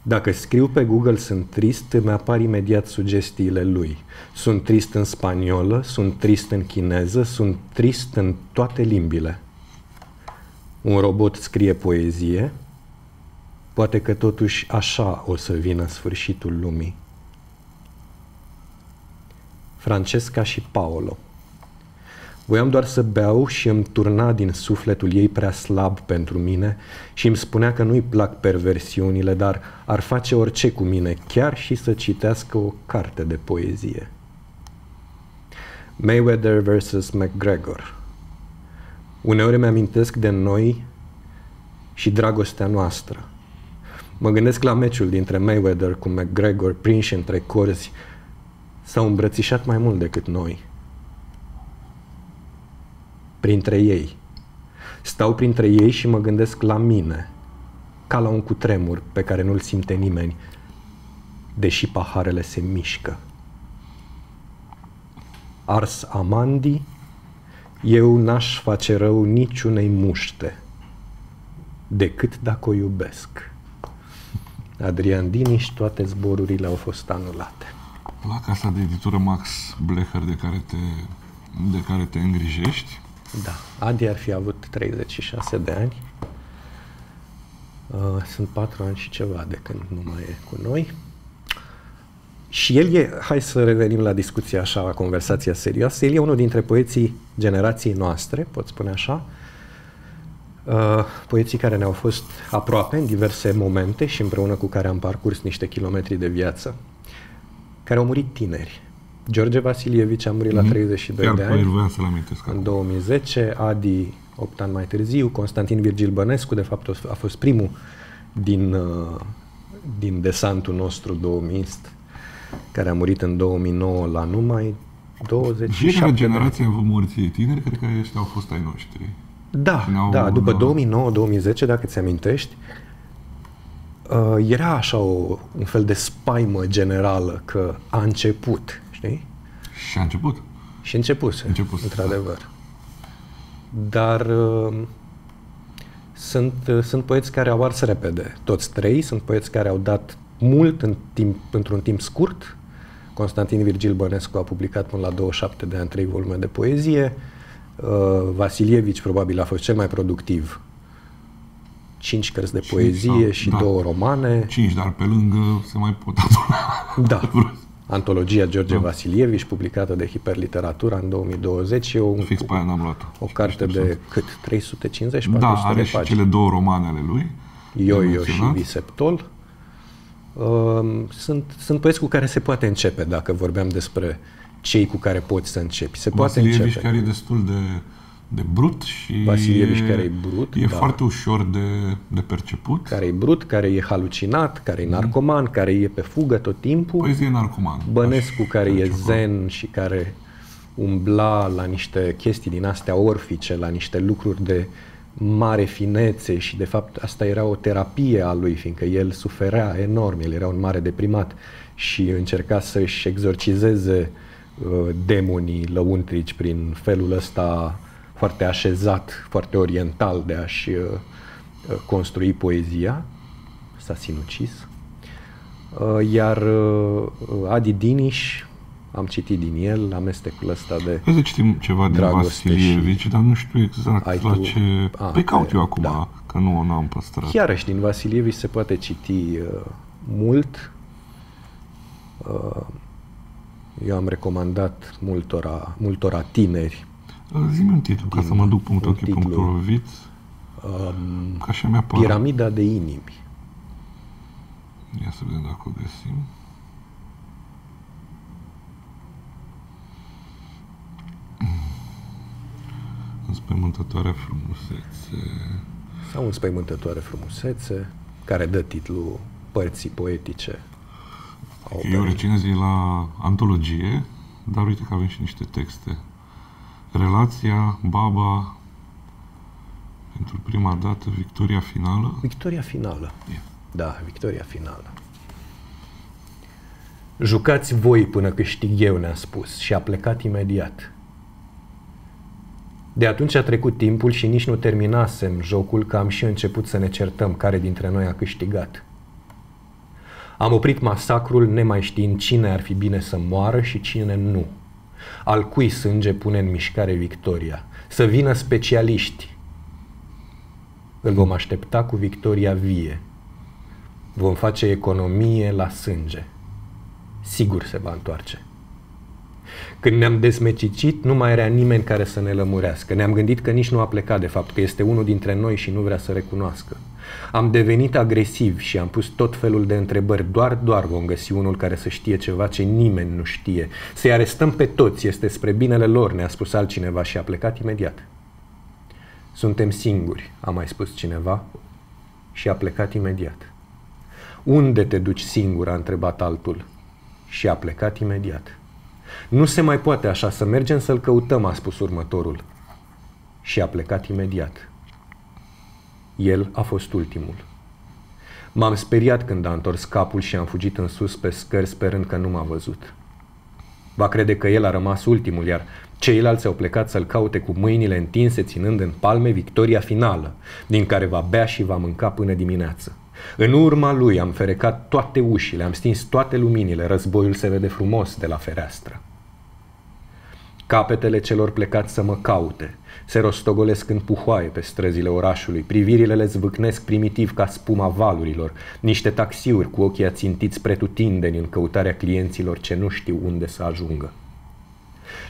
Dacă scriu pe Google sunt trist, îmi apar imediat sugestiile lui. Sunt trist în spaniolă, sunt trist în chineză, sunt trist în toate limbile un robot scrie poezie, poate că totuși așa o să vină sfârșitul lumii. Francesca și Paolo Voiam doar să beau și îmi turna din sufletul ei prea slab pentru mine și îmi spunea că nu-i plac perversiunile, dar ar face orice cu mine, chiar și să citească o carte de poezie. Mayweather vs. McGregor Uneori îmi amintesc de noi și dragostea noastră. Mă gândesc la meciul dintre Mayweather cu McGregor, prinși între corzi, s-au îmbrățișat mai mult decât noi. Printre ei. Stau printre ei și mă gândesc la mine, ca la un cutremur pe care nu-l simte nimeni, deși paharele se mișcă. Ars Amandi, eu n-aș face rău niciunei muște, decât dacă o iubesc. Adrian Diniș, toate zborurile au fost anulate. La casa de editură Max Blecher de care te, de care te îngrijești. Da, Adi ar fi avut 36 de ani. Uh, sunt 4 ani și ceva de când nu mai e cu noi. Și el e, hai să revenim la discuția așa, la conversația serioasă, el e unul dintre poeții generației noastre, pot spune așa, uh, poeții care ne-au fost aproape în diverse momente și împreună cu care am parcurs niște kilometri de viață, care au murit tineri. George Vasilievici a murit mm-hmm. la 32 Chiar de ani, să-l amintesc în 2010, Adi 8 ani mai târziu, Constantin Virgil Bănescu, de fapt a fost primul din, uh, din desantul nostru 2000 care a murit în 2009 la numai 27 Fiecare generație a avut morții tineri, cred că ăștia au fost ai noștri. Da, da, după 2009-2010, dacă ți amintești, uh, era așa o, un fel de spaimă generală că a început, știi? Și a început. Și începuse, începuse într-adevăr. dar uh, sunt, uh, sunt poeți care au ars repede. Toți trei sunt poeți care au dat mult în timp, într-un timp scurt. Constantin Virgil Bănescu a publicat până la 27 de ani trei volume de poezie. Uh, Vasilievici probabil a fost cel mai productiv. Cinci cărți de Cinci poezie sau- și da. două romane. Cinci, dar pe lângă se mai pot aduna. Da. *laughs* Antologia George Da. Vasilievici, publicată de Hiperliteratura în 2020, e o, Fix pe aia n-am luat-o. o carte de cât? 350 Da, 400 are de și pagini. cele două romane ale lui. Io-Io și menționat. Biseptol. Um, Sunt, sunt poeți cu care se poate începe, dacă vorbeam despre cei cu care poți să începi. Se poate Vasilievici începe. care e destul de, de brut și Vasilievici e, care e brut, e da. foarte ușor de, de perceput. Care e brut, care e halucinat, care e narcoman, care e pe fugă tot timpul. Poezie narcoman. Bănescu Aș care e face zen și care umbla la niște chestii din astea orfice, la niște lucruri de mare finețe și de fapt asta era o terapie a lui, fiindcă el suferea enorm, el era un mare deprimat și încerca să-și exorcizeze uh, demonii lăuntrici prin felul ăsta foarte așezat, foarte oriental de a-și uh, uh, construi poezia. S-a sinucis. Uh, Iar uh, Adi Diniș, am citit din el amestecul ăsta de... Hai să citim ceva din Dragoste Vasilievici, dar nu știu exact Ai la tu- ce... A, Păi caut pe- eu acum, da. că nu, nu am păstrat. Iarăși, din Vasilievici se poate citi uh, mult. Uh, eu am recomandat multora, multora tineri Zi-mi un titlu, ca să mă duc punct un ochii, punct titlu. lovit, um, ca așa mi-apare. Piramida de inimi. Ia să vedem dacă o găsim. Înspăimântătoare frumusețe. Sau înspăimântătoare frumusețe, care dă titlul părții poetice a E o operei. recenzie la antologie, dar uite că avem și niște texte. Relația, baba, pentru prima dată, victoria finală. Victoria finală. E. Da, victoria finală. Jucați voi până câștig eu, ne-a spus, și a plecat imediat. De atunci a trecut timpul și nici nu terminasem jocul că am și început să ne certăm care dintre noi a câștigat. Am oprit masacrul nemai știind cine ar fi bine să moară și cine nu. Al cui sânge pune în mișcare victoria. Să vină specialiști. Îl vom aștepta cu victoria vie. Vom face economie la sânge. Sigur se va întoarce. Când ne-am dezmecicit, nu mai era nimeni care să ne lămurească. Ne-am gândit că nici nu a plecat, de fapt, că este unul dintre noi și nu vrea să recunoască. Am devenit agresiv și am pus tot felul de întrebări. Doar, doar vom găsi unul care să știe ceva ce nimeni nu știe. Să-i arestăm pe toți, este spre binele lor, ne-a spus altcineva și a plecat imediat. Suntem singuri, a mai spus cineva și a plecat imediat. Unde te duci singur, a întrebat altul și a plecat imediat. Nu se mai poate așa, să mergem să-l căutăm, a spus următorul. Și a plecat imediat. El a fost ultimul. M-am speriat când a întors capul și am fugit în sus pe scări sperând că nu m-a văzut. Va crede că el a rămas ultimul, iar ceilalți au plecat să-l caute cu mâinile întinse, ținând în palme victoria finală, din care va bea și va mânca până dimineață. În urma lui am ferecat toate ușile, am stins toate luminile, războiul se vede frumos de la fereastră. Capetele celor plecați să mă caute. Se rostogolesc în puhoaie pe străzile orașului, privirile le zvâcnesc primitiv ca spuma valurilor, niște taxiuri cu ochii ațintiți pretutindeni în căutarea clienților ce nu știu unde să ajungă.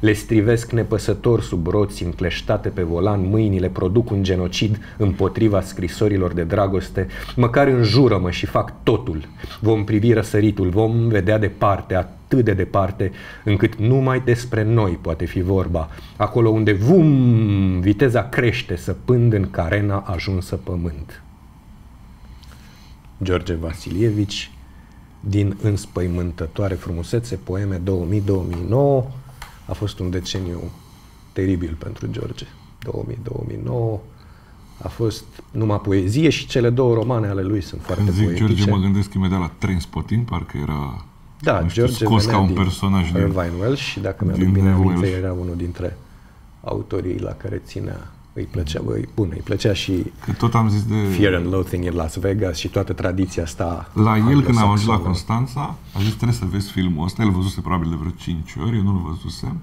Le strivesc nepăsător sub roți încleștate pe volan, mâinile produc un genocid împotriva scrisorilor de dragoste, măcar înjură-mă și fac totul. Vom privi răsăritul, vom vedea departe, atât de departe, încât numai despre noi poate fi vorba. Acolo unde, vum, viteza crește, săpând în carena ajunsă pământ. George Vasilievici, din Înspăimântătoare frumusețe, poeme 2000-2009, a fost un deceniu teribil pentru George. 2000-2009 a fost numai poezie și cele două romane ale lui sunt foarte Când zic poetice. George, mă gândesc imediat la Trainspotting, parcă era Da, nu știu, George scos venea ca un din personaj din... Irvine Welsh și dacă mi-aduc din bine aminte, Welsh. era unul dintre autorii la care ținea Îi plăcea, băi, bun, îi plăcea și Că tot am zis de... Fear and Loathing in Las Vegas și toată tradiția asta. La el, când am ajuns la anglosaxonă. Constanța, a zis trebuie să vezi filmul ăsta. El văzuse probabil de vreo 5 ori, eu nu-l văzusem.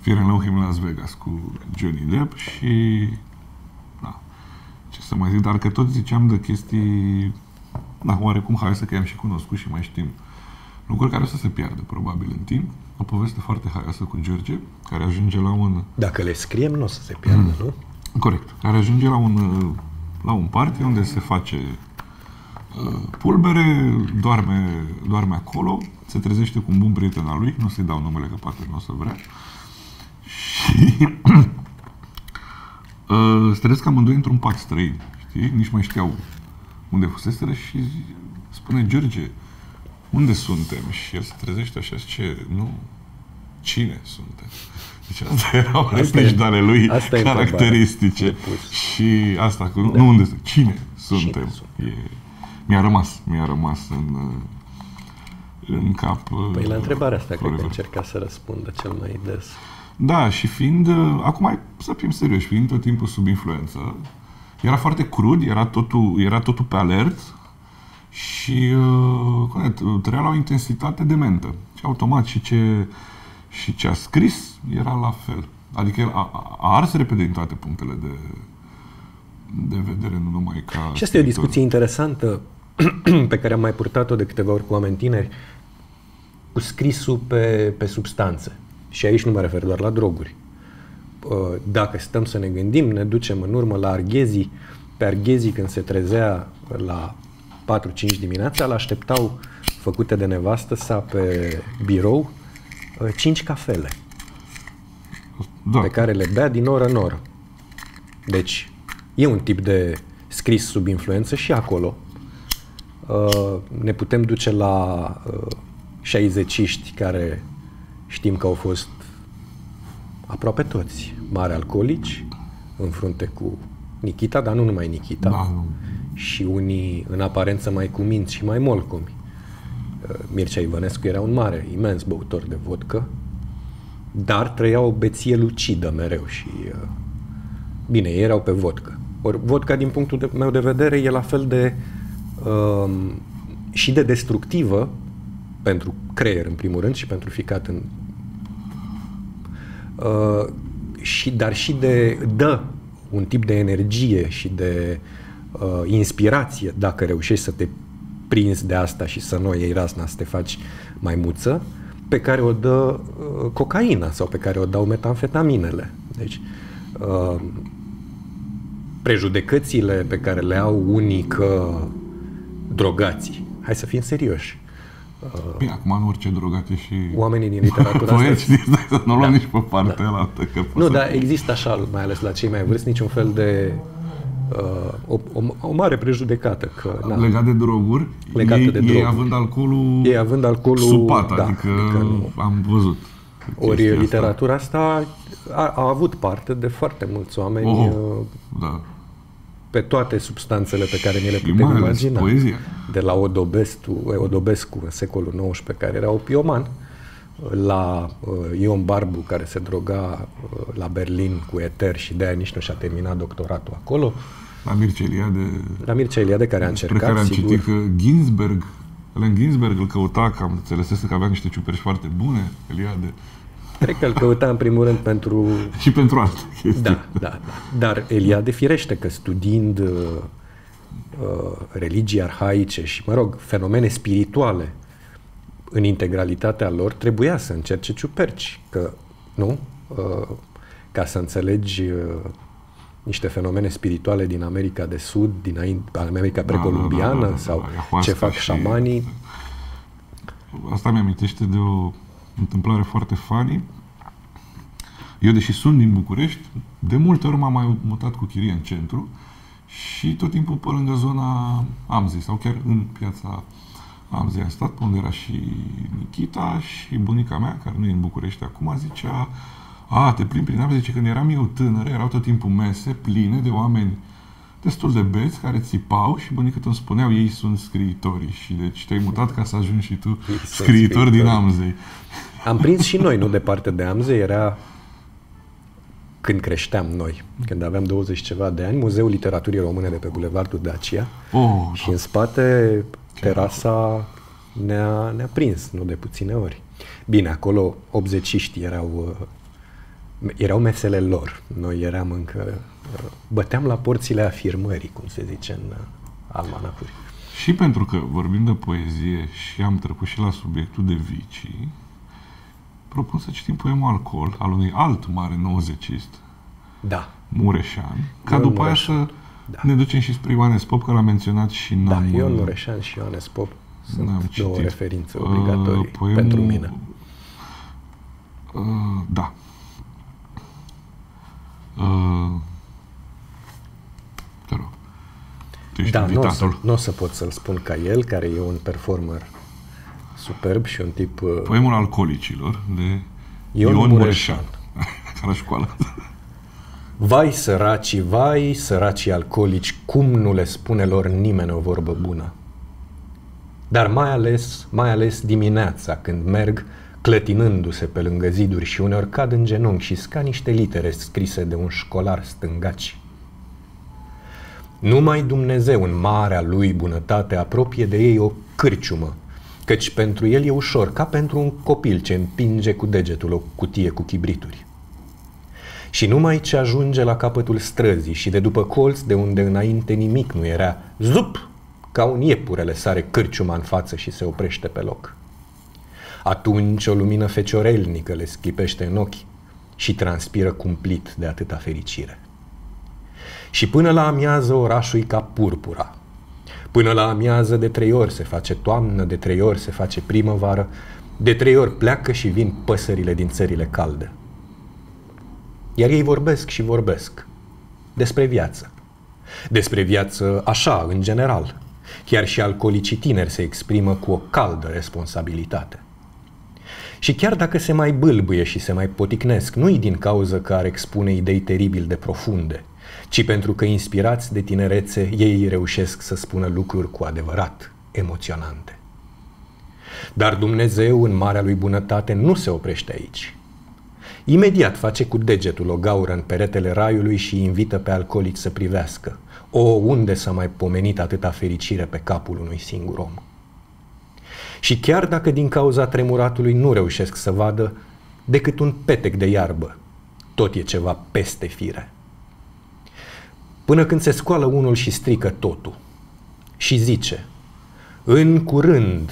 Fear and Loathing in Las Vegas cu Johnny Depp și... Da. Ce să mai zic, dar că tot ziceam de chestii... Da, oarecum haioasă că i-am și cunoscut și mai știm lucruri care o să se piardă probabil în timp. O poveste foarte haioasă cu George, care ajunge la un Dacă le scriem, nu o să se piardă, Mm. nu? Corect. Care ajunge la un, uh, la un party unde se face uh, pulbere, doarme, doarme acolo, se trezește cu un bun prieten al lui, nu să-i dau numele că poate nu o să vrea, și *coughs* uh, se trezesc amândoi într-un pat străin, știi? Nici mai știau unde fuseseră și spune George, unde suntem? Și el se trezește așa și ce, nu, cine suntem? Deci astea *laughs* erau Asta replici e- de ale lui asta e caracteristice. întrebarea de pus. Și asta cu, nu unde sunt, cine suntem? suntem? E, mi-a rămas, mi-a rămas în, uh, în cap. uh, Păi la întrebarea asta cred că forever. încerca să răspundă cel mai des. Da, și fiind, uh, acum hai să fim serioși, fiind tot timpul sub influență, era foarte crud, era totul, era totul pe alert și uh, cum e, trăia la o intensitate dementă. Și automat și ce, și ce a scris era la fel. Adică el a, a a ars repede din toate punctele de, de vedere, nu numai ca Și asta e o scriitor. discuție interesantă *clears throat* pe care am mai purtat-o de câteva ori cu oameni tineri, cu scrisul pe, pe substanțe. Și aici nu mă refer doar la droguri. Uh, Dacă stăm să ne gândim, ne ducem în urmă la Arghezi. Pe Arghezi, când se trezea la 4-5 dimineața, îl așteptau făcute de nevastă sa pe birou 5 cafele Da, pe care le bea din oră în oră. Deci, e un tip de scris sub influență și acolo. Uh, ne putem duce la uh, 60 care știm că au fost aproape toți mari alcoolici, în frunte cu Nikita, dar nu numai Nikita. Da, nu. Și unii în aparență mai cuminți și mai molcomi. Uh, Mircea Ivănescu era un mare, imens băutor de vodcă, dar trăia o beție lucidă mereu și uh, bine, ei erau pe vodcă. Ori vodka, din punctul de, meu de vedere, e la fel de um, și de destructivă pentru creier, în primul rând, și pentru ficat în uh, și, dar și de dă un tip de energie și de uh, inspirație dacă reușești să te prinzi de asta și să nu o iei rasna să te faci mai muță, pe care o dă uh, cocaina sau pe care o dau metamfetaminele. Deci, uh, prejudecățile pe care le au unii că drogații. Hai să fim serioși. Bine, acum nu orice drogat e și... Oamenii din literatura Poet, asta... știi, stai să nu luăm Da. nici pe partea da. altă. Că poți Nu, să- dar există așa, mai ales la cei mai vârstnici, un fel de uh, o, o, o mare prejudecată că na, Legat de droguri, Legate ei, de ei droguri. având alcoolul Ei având alcoolul, supat, da, adică, adică nu. am văzut ori chestia literatura asta a, a avut parte de foarte mulți oameni Oh. uh, Da. pe toate substanțele pe care ni le Și putem mai ales imagina. poezia. De la Odobescu, Odobescu în secolul XIX, care era opioman, la uh, Ion Barbu, care se droga uh, la Berlin cu eter și de-aia nici nu și-a terminat doctoratul acolo. La Mircea Eliade, La Mircea Eliade, care a despre încercat, care am sigur, citit că Ginsberg, Allen Ginsberg îl căuta, că am înțelesese că avea niște ciuperci foarte bune, Eliade, cred că îl căuta în primul rând pentru *laughs* și pentru alte chestii. Da, da, da. Dar Eliade firește că studiind uh, uh, religii arhaice și, mă rog, fenomene spirituale în integralitatea lor, trebuia să încerce ciuperci, că, nu? Uh, ca să înțelegi uh, niște fenomene spirituale din America de Sud, din America precolumbiană da, da, da, da, sau da, ayahuasca ce fac și- șamanii. Asta mi-amintește de o întâmplare foarte funny. Eu, deși sunt din București, de multe ori m-am mai mutat cu chirie în centru și tot timpul pe lângă zona Amzei sau chiar în piața Amzei am stat, pe unde era și Nikita și bunica mea, care nu e în București acum, zicea a, te plimbi prin Amzei, zice, când eram eu tânără, erau tot timpul mese pline de oameni destul de beți care țipau și bunicii îmi spuneau ei sunt scriitorii și deci te-ai mutat ca să ajungi și tu Ei sunt scriitor din scriitori. Amzei. Am prins și noi, nu departe de Amze, era când creșteam noi, când aveam 20 ceva de ani, Muzeul Literaturii Române de pe Bulevardul Dacia Oh, și în spate terasa ne-a, ne-a prins, nu de puține ori. Bine, acolo 80 erau, uh, erau mesele lor. Noi eram încă, uh, băteam la porțile afirmării, cum se zice în uh, almanacuri. Și pentru că vorbim de poezie și am trecut și la subiectul de vicii, propun să citim poemul Alcool al unui alt mare nouăzecist, Da, Mureșan, ca Ion după aia Mureșan, să da. ne ducem și spre Ioanes Pop, că l-am menționat și da, n-am... Ion uh, Mureșan și Ioanes Pop sunt n-am două citit. referințe Uh, obligatorii poemul- pentru mine. Uh, da. Uh, te rog. Tu ești Da, nu o, să, invitatul. nu o să pot să-l spun ca el, care e un performer superb și un tip... uh, Poemul alcoolicilor de Ion Ion, Mureșan. Mureșan. *laughs* Ca la școală. Vai săraci, vai săraci alcoolici, cum nu le spune lor nimeni o vorbă bună. Dar mai ales, mai ales dimineața, când merg clătinându-se pe lângă ziduri și uneori cad în genunchi și ca niște litere scrise de un școlar stângaci. Numai Dumnezeu în marea lui bunătate apropie de ei o cârciumă, căci pentru el e ușor, ca pentru un copil ce împinge cu degetul o cutie cu chibrituri. Și numai ce ajunge la capătul străzii și de după colț de unde înainte nimic nu era, zup, ca un iepurele sare cârciuma în față și se oprește pe loc. Atunci o lumină feciorelnică le sclipește în ochi și transpiră cumplit de atâta fericire. Și până la amiază orașul e ca purpura. Până la amiază de trei ori se face toamnă, de trei ori se face primăvară, de trei ori pleacă și vin păsările din țările calde. Iar ei vorbesc și vorbesc despre viață. Despre viață așa, în general. Chiar și alcoolicii tineri se exprimă cu o caldă responsabilitate. Și chiar dacă se mai bâlbâie și se mai poticnesc, nu-i din cauză că ar expune idei teribil de profunde, ci pentru că, inspirați de tinerețe, ei reușesc să spună lucruri cu adevărat emoționante. Dar Dumnezeu, în marea lui bunătate, nu se oprește aici. Imediat face cu degetul o gaură în peretele raiului și invită pe alcoolici să privească. O, unde s-a mai pomenit atâta fericire pe capul unui singur om? Și chiar dacă din cauza tremuratului nu reușesc să vadă decât un petec de iarbă, tot e ceva peste fire. Până când se scoală unul și strică totul și zice, în curând,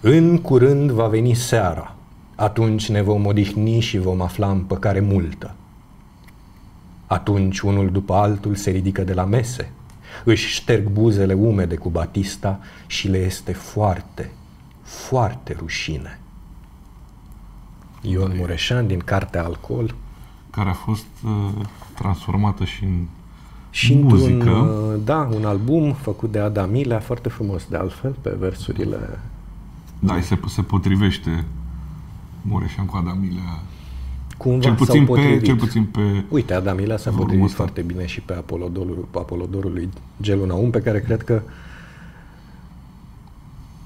în curând va veni seara, atunci ne vom odihni și vom afla împăcare multă. Atunci unul după altul se ridică de la mese, își șterg buzele umede cu batista și le este foarte, foarte rușine. Ion Mureșan din cartea Alcool care a fost uh, transformată și în și muzică. într-un, uh, da, un album făcut de Adam Milea, foarte frumos de altfel, pe versurile Da, se, se potrivește Mureșan cu Adamilea. cumva Cel s-au puțin, pe, potrivit. cel puțin pe... Uite, Adam Milea s-a Vorbul potrivit ăsta. foarte bine și pe Apolodorul, Apolodorul lui Gelu Naum, pe care cred că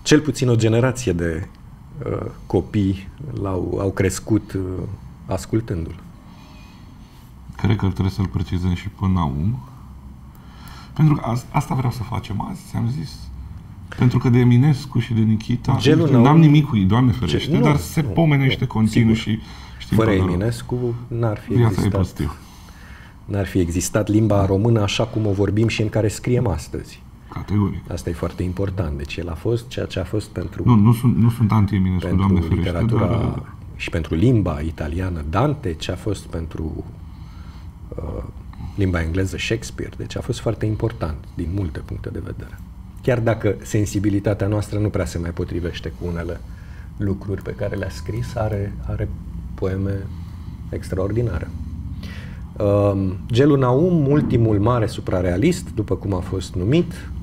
cel puțin o generație de uh, copii l-au, au crescut uh, ascultându-l. Cred că trebuie să-l precizăm și până acum. Pentru că a- asta vreau să facem azi, ți-am zis. Pentru că de Eminescu și de Nikita, Gelul n-am Naum- nimic cu ei, Doamne ferește, nu, dar se nu, pomenește nu, continuu sigur. și știm Fără că doar Eminescu n-ar fi Viața e existat, pustiu. n-ar fi existat limba română așa cum o vorbim și în care scriem astăzi. Categoric. Asta e foarte important. Deci el a fost ceea ce a fost pentru Nu, nu sunt, nu sunt anti-Eminescu, pentru Doamne ferește, literatura dar și pentru limba italiană Dante, ce a fost pentru uh, limba engleză Shakespeare, deci a fost foarte important din multe puncte de vedere. Chiar dacă sensibilitatea noastră nu prea se mai potrivește cu unele lucruri pe care le-a scris, are, are poeme extraordinare. Uh, Gelu Naum, ultimul mare suprarealist, după cum a fost numit, Uh,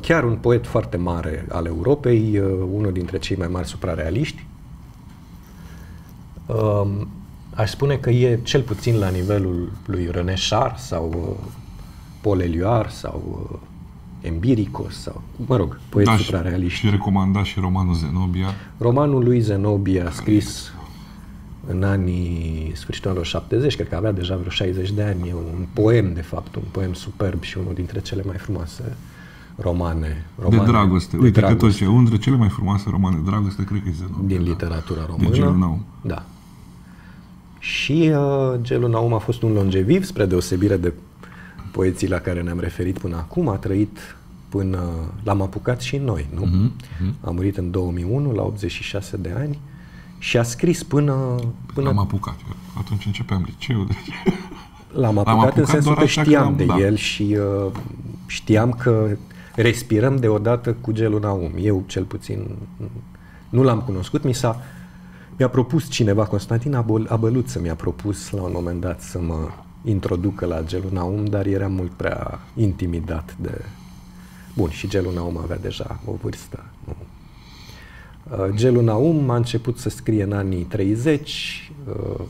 chiar un poet foarte mare al Europei, uh, unul dintre cei mai mari suprarealiști. Um, Aș spune că e cel puțin la nivelul lui René Char sau uh, Paul Éluard sau uh, Empiricos sau, mă rog, poeți da, și, suprarealiști. și recomanda și romanul Zenobia. Romanul lui Zenobia, scris în anii sfârșitul anilor 70, cred că avea deja vreo 60 de ani, e un poem, de fapt, un poem superb și unul dintre cele mai frumoase romane. romane de dragoste. de Uite dragoste. că tot ce, unul dintre cele mai frumoase romane de dragoste, cred că e Zenon. din Da. literatura De română. Gelu Naum. Da. Și uh, Gelu Naum a fost un longeviv, spre deosebire de poeții la care ne-am referit până acum, a trăit până... L-am apucat și noi, nu? Mhm, A murit în 2001, la 86 de ani, și a scris până... până L-am apucat. eu. Atunci începeam liceul. Deci... L-am apucat, apucat în sensul doar că așa că știam am- de da. el și uh, știam că respirăm deodată cu gelul Naum. Eu, cel puțin, nu l-am cunoscut. Mi s-a, mi-a propus cineva, Constantin Abol- Abăluț, mi-a propus la un moment dat să mă introducă la gelul Naum, dar eram mult prea intimidat de... Bun, și gelul Naum avea deja o vârstă. Nu. Uh, Gelul Naum a început să scrie în anii 30, uh,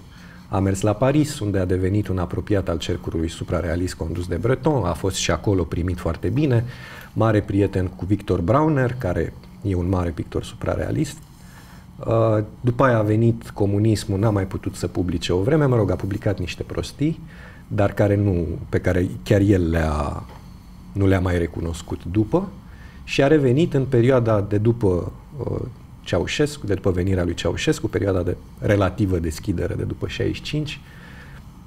a mers la Paris, unde a devenit un apropiat al cercului suprarealist condus de Breton, a fost și acolo primit foarte bine, mare prieten cu Victor Brauner, care e un mare pictor suprarealist. Uh, După aia a venit comunismul, n-a mai putut să publice o vreme, mă rog, a publicat niște prostii, dar care nu, pe care chiar el le-a, nu le-a mai recunoscut după și a revenit în perioada de după uh, Ceaușescu, de după venirea lui Ceaușescu, perioada de relativă deschidere de după 65,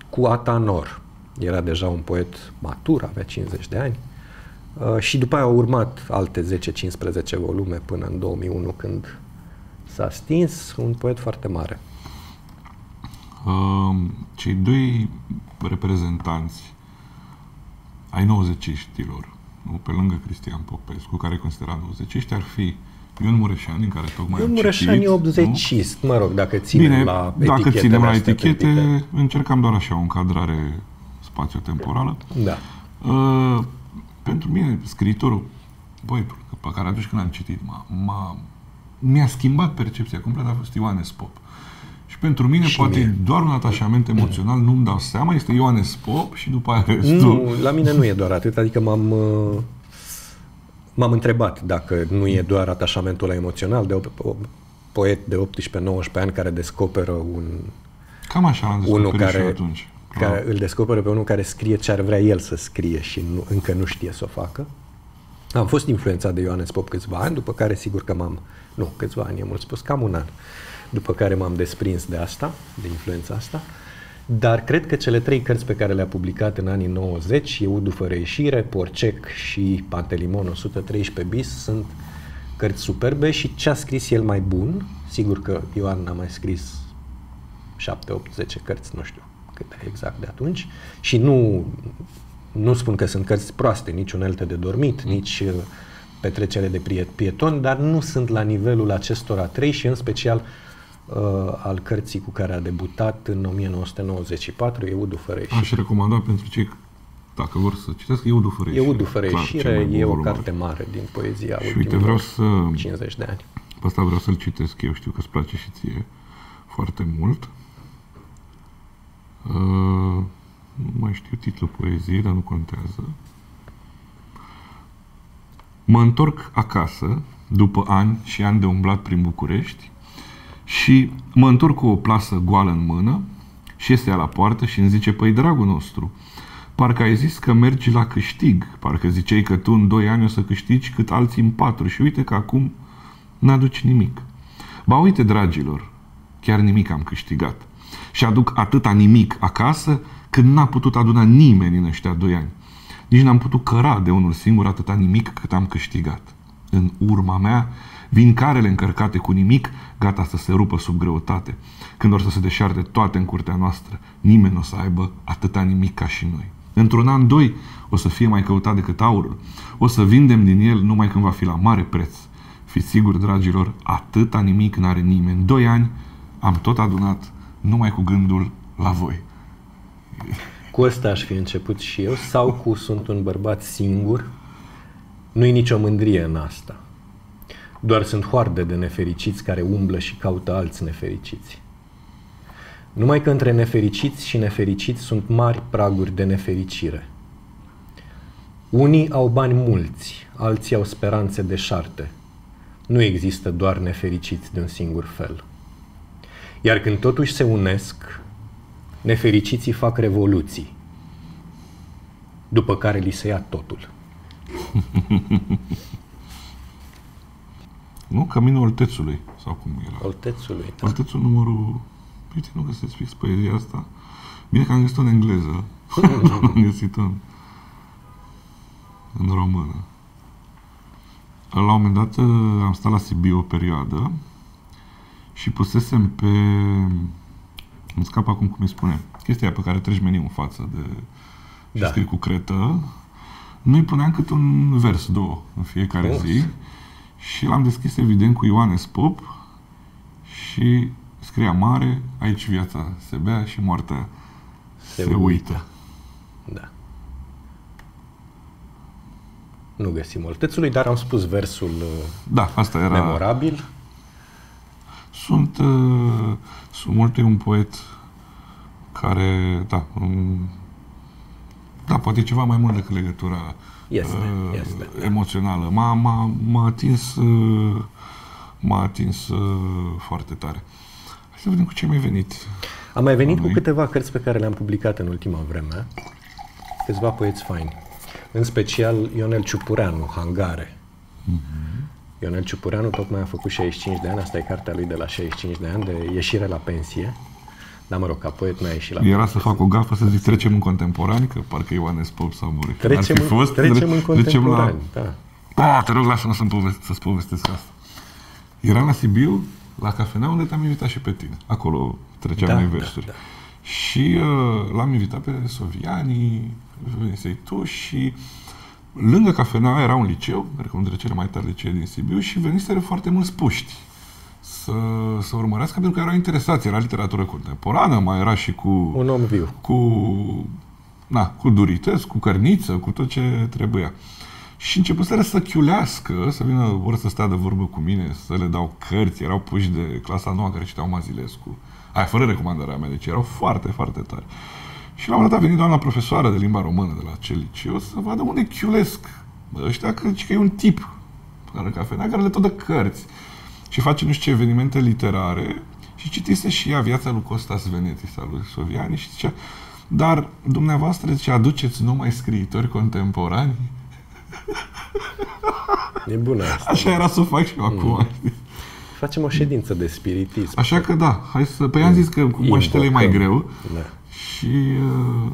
cu Atanor. Era deja un poet matur, avea 50 de ani. Uh, și după aia au urmat alte 10-15 volume până în 2001, când s-a stins un poet foarte mare. Um, cei doi reprezentanți ai 90-iștilor, nu? pe lângă Cristian Popescu, care considera 90 ar fi Ion Mureșan, din care tocmai Eu am Mureșan citit, e nu? 80 mă rog, dacă ținem Bine, la dacă etichetele ținem la astea etichete, pregătite. încercam doar așa o încadrare spațiotemporală. Da. Uh, pentru mine, scriitorul, poetul, pe care atunci când am citit, m-a, m-a, mi-a schimbat percepția complet, a fost Ioanes Pop. Și pentru mine, Și poate mie. doar un atașament emoțional, nu-mi dau seama, este Ioanes Pop și după aia restul. Nu, la mine nu e doar atât, adică m-am uh, m-am întrebat dacă nu e doar atașamentul ăla emoțional de o, o poet de 18-19 ani care descoperă un Cam așa l-am unul descoperit și eu care, atunci. Care îl descoperă pe unul care scrie ce ar vrea el să scrie și nu, încă nu știe să o facă. Am fost influențat de Ioanes Pop câțiva ani, după care sigur că m-am, nu, câțiva ani e mult spus, cam un an, după care m-am desprins de asta, de influența asta. Dar cred că cele trei cărți pe care le-a publicat în anii 90, Eudu fără ieșire, Porcec și Pantelimon 113 bis, sunt cărți superbe și ce a scris el mai bun, sigur că Ioan a mai scris 7, 8, 10 cărți, nu știu câte exact de atunci și nu, nu spun că sunt cărți proaste, nici unelte de dormit, nici uh, petrecere de priet, pieton, dar nu sunt la nivelul acestora trei și în special uh, al cărții cu care a debutat în 1994, Eudu fără ieșire. Aș recomanda pentru cei dacă vor să citească Eudu fără ieșire. Eudu fără Clar, ieșire cel mai bun e o volum al carte mare din poezia Și uite, ultimilor vreau să... 50 de ani. Pe asta vreau să-l citesc eu, știu că îți place și ție foarte mult. Uh, nu mai știu titlul poeziei, dar nu contează. Mă întorc acasă, după ani și ani de umblat prin București, și mă întorc cu o plasă goală în mână și este ea la poartă și îmi zice, păi dragul nostru, parcă ai zis că mergi la câștig, parcă ziceai că tu în doi ani o să câștigi cât alții în patru și uite că acum n-aduci nimic. Ba uite, dragilor, chiar nimic am câștigat. Și aduc atâta nimic acasă cât n-a putut aduna nimeni în ăștia doi ani. Nici n-am putut căra de unul singur atâta nimic cât am câștigat. În urma mea vin carele încărcate cu nimic, gata să se rupă sub greutate. Când or să se deșarte toate în curtea noastră, nimeni nu o să aibă atâta nimic ca și noi. Într-un an, doi, o să fie mai căutat decât aurul. O să vindem din el numai când va fi la mare preț. Fiți siguri, dragilor, atâta nimic n-are nimeni. Doi ani am tot adunat numai cu gândul la voi. Cu ăsta aș fi început și eu, sau cu sunt un bărbat singur. Nu-i nicio mândrie în asta. Doar sunt hoarde de nefericiți care umblă și caută alți nefericiți. Numai că între nefericiți și nefericiți sunt mari praguri de nefericire. Unii au bani mulți, alții au speranțe deșarte. Nu există doar nefericiți de un singur fel. Iar când totuși se unesc, nefericiții fac revoluții, după care li se ia totul. *laughs* Nu? Caminul Oltețului, sau cum era? Oltețului, da. Oltețul numărul... Uite, nu găsesc fix poezia asta. Bine că am găsit-o în engleză. *laughs* *laughs* am găsit-o în, în română. La un moment dat uh, am stat la Sibiu o perioadă și pusesem pe... Îmi scap acum cum îi spune. Chestia aia pe care treci meniu în față de... Și Da. scrii cu cretă. Noi puneam cât un vers, două, în fiecare Frumos. zi. Și l-am deschis evident cu Ioanes Pop și scria mare, aici viața se bea și moartea se, se uită. Da. Nu găsim Oltețului, dar am spus versul uh, Da, asta era. memorabil. Sunt, uh, sunt multe un poet care, da, um, da, poate ceva mai mult decât legătura Este, uh, este. emoțională. M-a, m-a, m-a atins, uh, m-a atins uh, foarte tare. Hai să vedem cu ce mai venit. Am mai venit cu Noi. câteva cărți pe care le-am publicat în ultima vreme. Câțiva poeți faini. În special Ionel Ciupureanu, Hangare. Ionel Ciupureanu tocmai a făcut 65 de ani, asta e cartea lui de la 65 de ani, de ieșire la pensie. Dar mă rog, ca poet n-a ieșit la Era să fac o gafă să zic trecem în contemporani, că parcă Ioanes Pop s-a murit. Trecem, Ar fi în, trecem în Trecem la... contemporani. Da. Oh, te rog, lasă-mă să-mi poveste, să-ți povestesc asta. Eram la Sibiu, la cafenea, unde te-am invitat și pe tine. Acolo treceam Da, noi da, versuri. da. Și uh, l-am invitat pe Soviani, venisei tu și lângă cafenea era un liceu, cred că unul dintre cele mai tari licee din Sibiu și veniseră foarte mulți puști să, să urmărească pentru că erau interesați, era literatură contemporană, mai era și cu Un om viu. cu, na, cu durități, cu cărniță, cu tot ce trebuia. Și începuseră să chiulească, să vină ori să stea de vorbă cu mine, să le dau cărți. Erau puși de clasa noua care citeau Mazilescu. Aia, fără recomandarea mea, deci erau foarte, foarte tari. Și la un moment dat a venit doamna profesoară de limba română de la acel liceu să vadă unde chiulesc bă, ăștia, că, că e un tip care cafenea, care le tot dă cărți și face nu știu ce evenimente literare și citise și ea viața lui Costas Venetis, al lui Soviani și zicea, dar dumneavoastră ce aduceți numai scriitori contemporani? E bună *laughs* asta. Așa era să o fac și eu acum. Facem o ședință de spiritism. Așa că da, hai să... Păi am zis că cu măștele e mai Invocăm. greu Da. Și uh,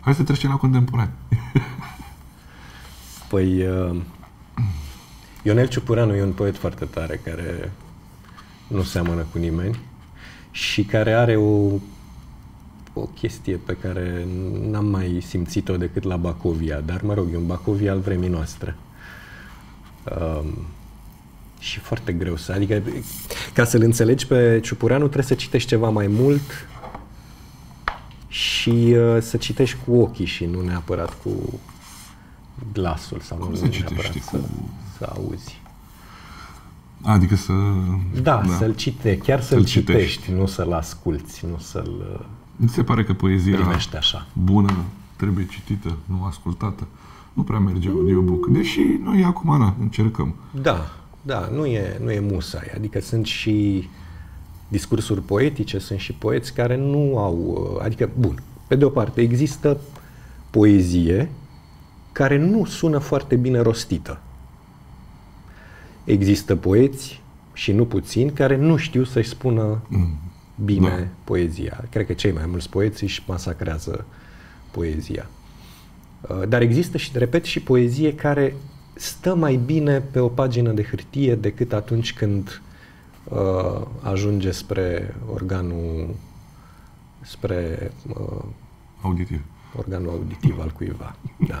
hai să trecem la contemporani. *laughs* Păi, uh, Ionel Ciupureanu e un poet foarte tare care nu seamănă cu nimeni și care are o, o chestie pe care n-am mai simțit-o decât la Bacovia, dar mă rog, e un Bacovia al vremii noastre. Um, și foarte greu să... Adică, ca să-l înțelegi pe Ciupureanu, trebuie să citești ceva mai mult și uh, să citești cu ochii și nu neapărat cu glasul sau Cum nu să neapărat citești să, cu- să auzi. Adică să... Da, da, să-l cite, chiar să-l, Să-l citești, citești. nu să-l asculți, nu să-l uh, Mi se pare că poezia primești așa. bună trebuie citită, nu ascultată. Nu prea merge audiobook. Deși noi acum, na, încercăm. Da, da, nu e, nu e musai. Adică sunt și discursuri poetice, sunt și poeți care nu au... uh, Adică, bun, pe de o parte, există poezie care nu sună foarte bine rostită. Există poeți, și nu puțini, care nu știu să-și spună bine Da. poezia. Cred că cei mai mulți poeți își masacrează poezia. Uh, Dar există și, repet, și poezie care stă mai bine pe o pagină de hârtie decât atunci când uh, ajunge spre organul spre uh, Auditiv. organul auditiv al cuiva. Da.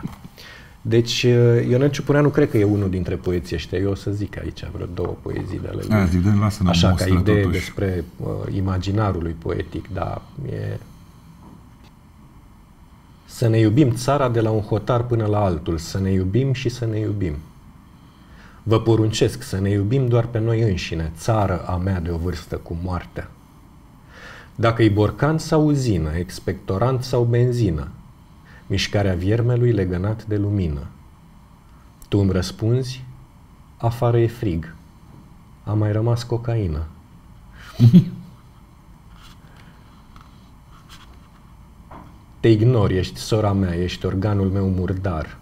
Deci, uh, Ionel Ciupureanu cred că e unul dintre poeții ăștia. Eu o să zic aici vreo două poezii de ale lui. Aia zic, de lasă-ne Așa, ca mostră idee totuși. despre uh, imaginarul lui poetic, da, e... Să ne iubim țara de la un hotar până la altul, să ne iubim și să ne iubim. Vă poruncesc să ne iubim doar pe noi înșine, țară a mea de o vârstă cu moartea. Dacă-i borcan sau uzină, expectorant sau benzină, mișcarea viermelui legănat de lumină. Tu îmi răspunzi, afară e frig, a mai rămas cocaină. *laughs* Te ignori, ești sora mea, ești organul meu murdar,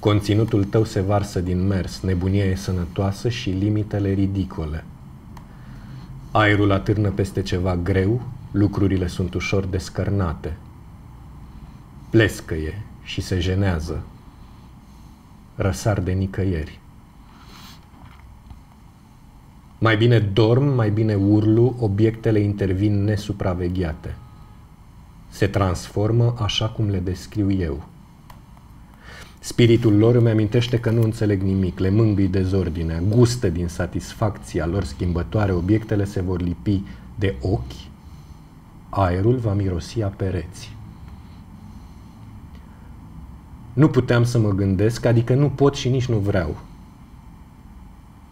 Conținutul tău se varsă din mers, nebunia e sănătoasă și limitele ridicole. Aerul atârnă peste ceva greu, lucrurile sunt ușor descărnate. Plescăie și se jenează. Răsar de nicăieri. Mai bine dorm, mai bine urlu, obiectele intervin nesupravegheate. Se transformă așa cum le descriu eu. Spiritul lor îmi amintește că nu înțeleg nimic, le mângâi dezordinea, gustă din satisfacția lor schimbătoare, obiectele se vor lipi de ochi, aerul va mirosi a pereți. Nu puteam să mă gândesc, adică nu pot și nici nu vreau.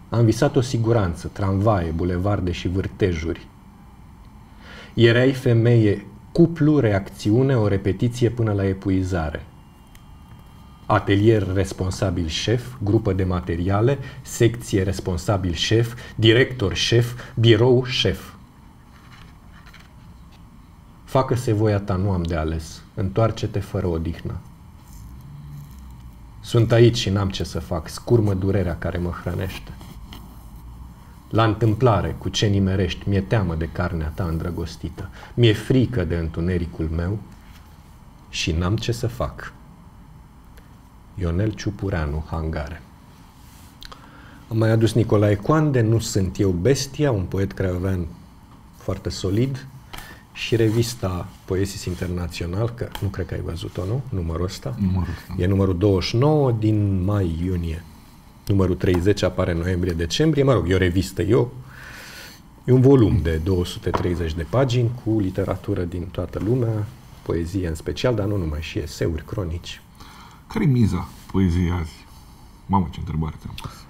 Am visat o siguranță, tramvaie, bulevarde și vârtejuri. Erai femeie, cuplu, reacțiune, o repetiție până la epuizare. Atelier responsabil șef, grupă de materiale, secție responsabil șef, director șef, birou șef. Facă-se voia ta, nu am de ales. Întoarce-te fără odihnă. Sunt aici și n-am ce să fac, scurmă durerea care mă hrănește. La întâmplare, cu ce nimerești, mi-e teamă de carnea ta îndrăgostită, mi-e frică de întunericul meu și n-am ce să fac. Ionel Ciupureanu, Hangare Am mai adus Nicolae Coande, Nu sunt eu bestia, un poet craiovean foarte solid, și revista Poesis Internațional, că nu cred că ai văzut-o, nu? Numărul ăsta. Numărul ăsta. E numărul 29 din mai-iunie. Numărul 30 apare în noiembrie-decembrie. Mă rog, e o revistă. Eu E un volum de 230 de pagini cu literatură din toată lumea, poezie în special, dar nu numai, și eseuri, cronici. Care e miza poeziei azi? Mamă, ce întrebare ți-am pus.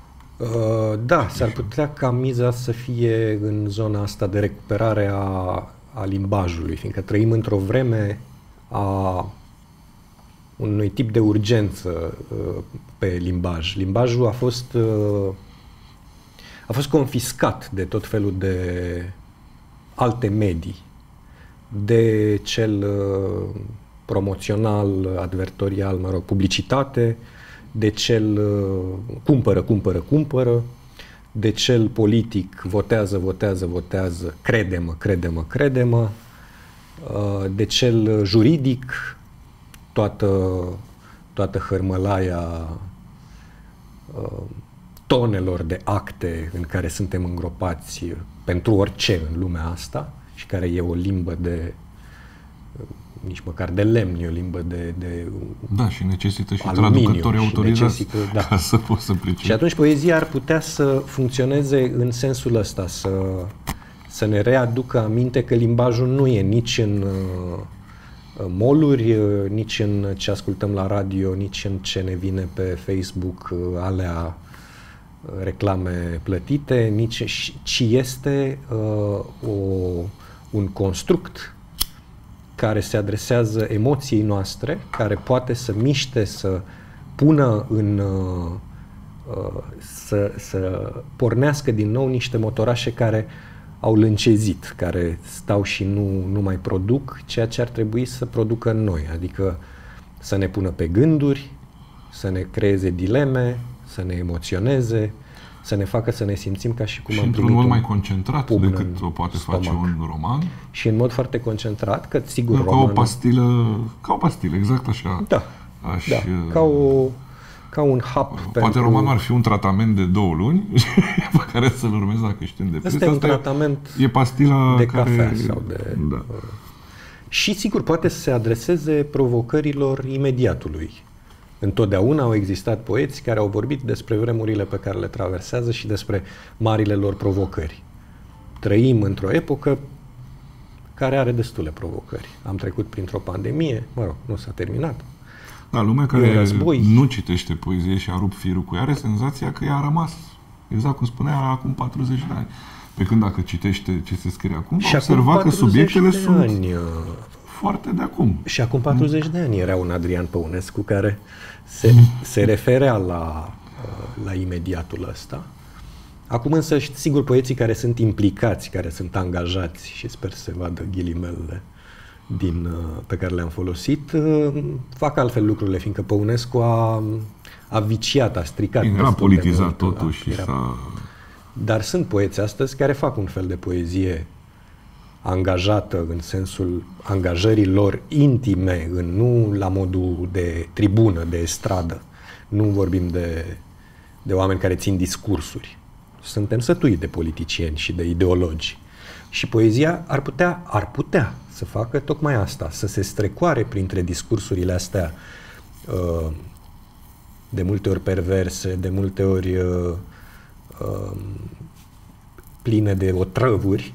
Uh, da, s-ar putea ca miza să fie în zona asta de recuperare a, a limbajului, fiindcă trăim într-o vreme a unui tip de urgență uh, pe limbaj. Limbajul a fost uh, a fost confiscat de tot felul de alte medii, de cel uh, promoțional, advertorial, mă rog, publicitate, de cel uh, cumpără, cumpără, cumpără, de cel politic votează, votează, votează, crede-mă, crede-mă, crede-mă, uh, de cel juridic, toată, toată hărmălaia uh, tonelor de acte în care suntem îngropați pentru orice în lumea asta și care e o limbă de nici măcar de lemn, e o limbă de, de Da, și necesită și aluminiu traducători și autorizați necesită, da. ca să poți să pricepi. Și atunci poezia ar putea să funcționeze în sensul ăsta, să, să ne readucă aminte că limbajul nu e nici în uh, moluri, uh, nici în ce ascultăm la radio, nici în ce ne vine pe Facebook, uh, alea uh, reclame plătite, nici, ci este uh, o, un construct care se adresează emoției noastre, care poate să miște, să pună în. Uh, uh, să, să pornească din nou niște motorașe care au lâncezit, care stau și nu, nu mai produc ceea ce ar trebui să producă în noi, adică să ne pună pe gânduri, să ne creeze dileme, să ne emoționeze, să ne facă să ne simțim ca și cum și am într-un primit mod un mai concentrat pumn decât în o poate stomac. face un roman. și în mod foarte concentrat, că sigur Ca o romanul... pastilă, ca o pastilă, exact așa. Da, Aș, da, uh, ca, o, ca un hap Poate pentru... romanul ar fi un tratament de două luni *laughs* pe care să-l urmezi dacă ești în depresie. Ăsta e un Asta tratament e pastila de care... cafea sau de... Da. Și sigur poate să se adreseze provocărilor imediatului. Întotdeauna au existat poeți care au vorbit despre vremurile pe care le traversează și despre marile lor provocări. Trăim într-o epocă care are destule provocări. Am trecut printr-o pandemie, mă rog, nu s-a terminat. Da, lumea E un care război. nu citește poezie și a rupt firul cu ea are senzația că ea a rămas, exact cum spunea acum 40 de ani. Pe când dacă citește ce se scrie acum, Și va acum observa că 40 subiectele de sunt ani, uh, foarte de acum. Și acum 40 de ani era un Adrian Păunescu care se, se referea la, uh, la imediatul ăsta. Acum însă, și- sigur, poeții care sunt implicați, care sunt angajați și sper să se vadă ghilimelele din, uh, pe care le-am folosit, uh, fac altfel lucrurile, fiindcă Păunescu a, a viciat, a stricat. Era destul de politizat mult, totuși da, și era- s-a... Dar sunt poeți astăzi care fac un fel de poezie angajată în sensul angajării lor intime, în, nu la modul de tribună, de stradă. Nu vorbim de, de oameni care țin discursuri. Suntem sătui de politicieni și de ideologi. Și poezia ar putea, ar putea să facă tocmai asta, să se strecoare printre discursurile astea uh, de multe ori perverse, de multe ori uh, uh, pline de otrăvuri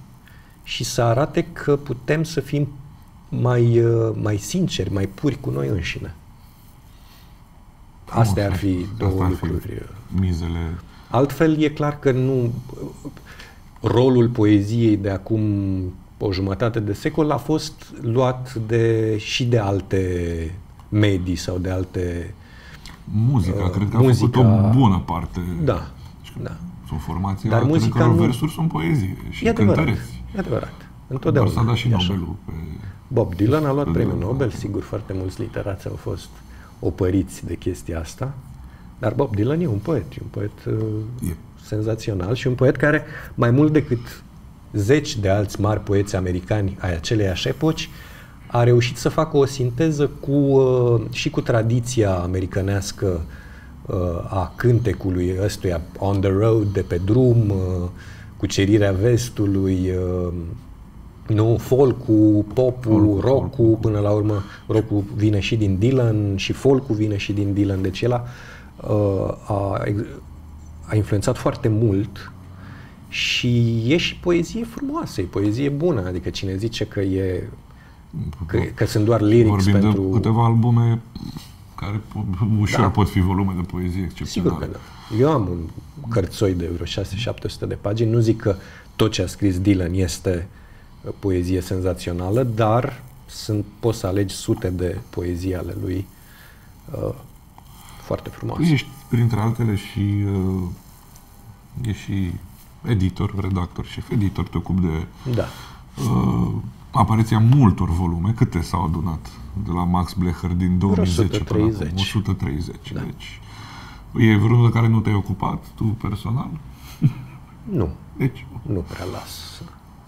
și să arate că putem să fim mai, uh, mai sinceri, mai puri cu noi înșine. Astea ar fi două Asta ar fi lucruri. uh. Mizele... Altfel, e clar că nu. Rolul poeziei de acum o jumătate de secol a fost luat de, și de alte medii sau de alte. Muzica, Uh, cred că muzica- a făcut o bună parte. Da, da. Sunt formații Dar Dar muzica căror nu- versuri sunt poezie și E adevărat. cântăreți. E adevărat. Doar Întotdeauna. s-a dat și e așa. Nobelul pe... Bob Dylan a luat Pe premiul Dylan, Nobel, da. sigur, foarte mulți literați au fost opăriți de chestia asta, dar Bob Dylan e un poet, e un poet uh, E. senzațional și un poet care, mai mult decât zeci de alți mari poeți americani ai aceleiași epoci, a reușit să facă o sinteză cu, uh, și cu tradiția americanească uh, a cântecului ăstuia on the road, de pe drum, uh, cucerirea vestului, uh, nu, folk-ul, popul, Folk-ul, rock-ul, până la urmă rock-ul vine și din Dylan și folk-ul vine și din Dylan, deci el a, uh, a, ex- a influențat foarte mult și e și poezie frumoasă, e poezie bună, adică cine zice că e că, că sunt doar lyrics Vorbim pentru... de câteva albume care po- *laughs* ușor Da. pot fi volume de poezie Sigur excepționale. că da. Eu am un cărțoi de vreo 6-700 de pagini. Nu zic că tot ce a scris Dylan este uh, poezie senzațională, dar sunt, poți să alegi sute de poezii ale lui uh, foarte frumoase. Tu ești, printre altele, și uh, ești și editor, redactor, șef editor, te ocupi de Da. uh, apariția multor volume. Câte s-au adunat de la Max Blecher din 2010 până 130. acum? 130. Da. Deci, e vreunul de care nu te-ai ocupat, tu personal? *laughs* Nu, Deci, nu prea las.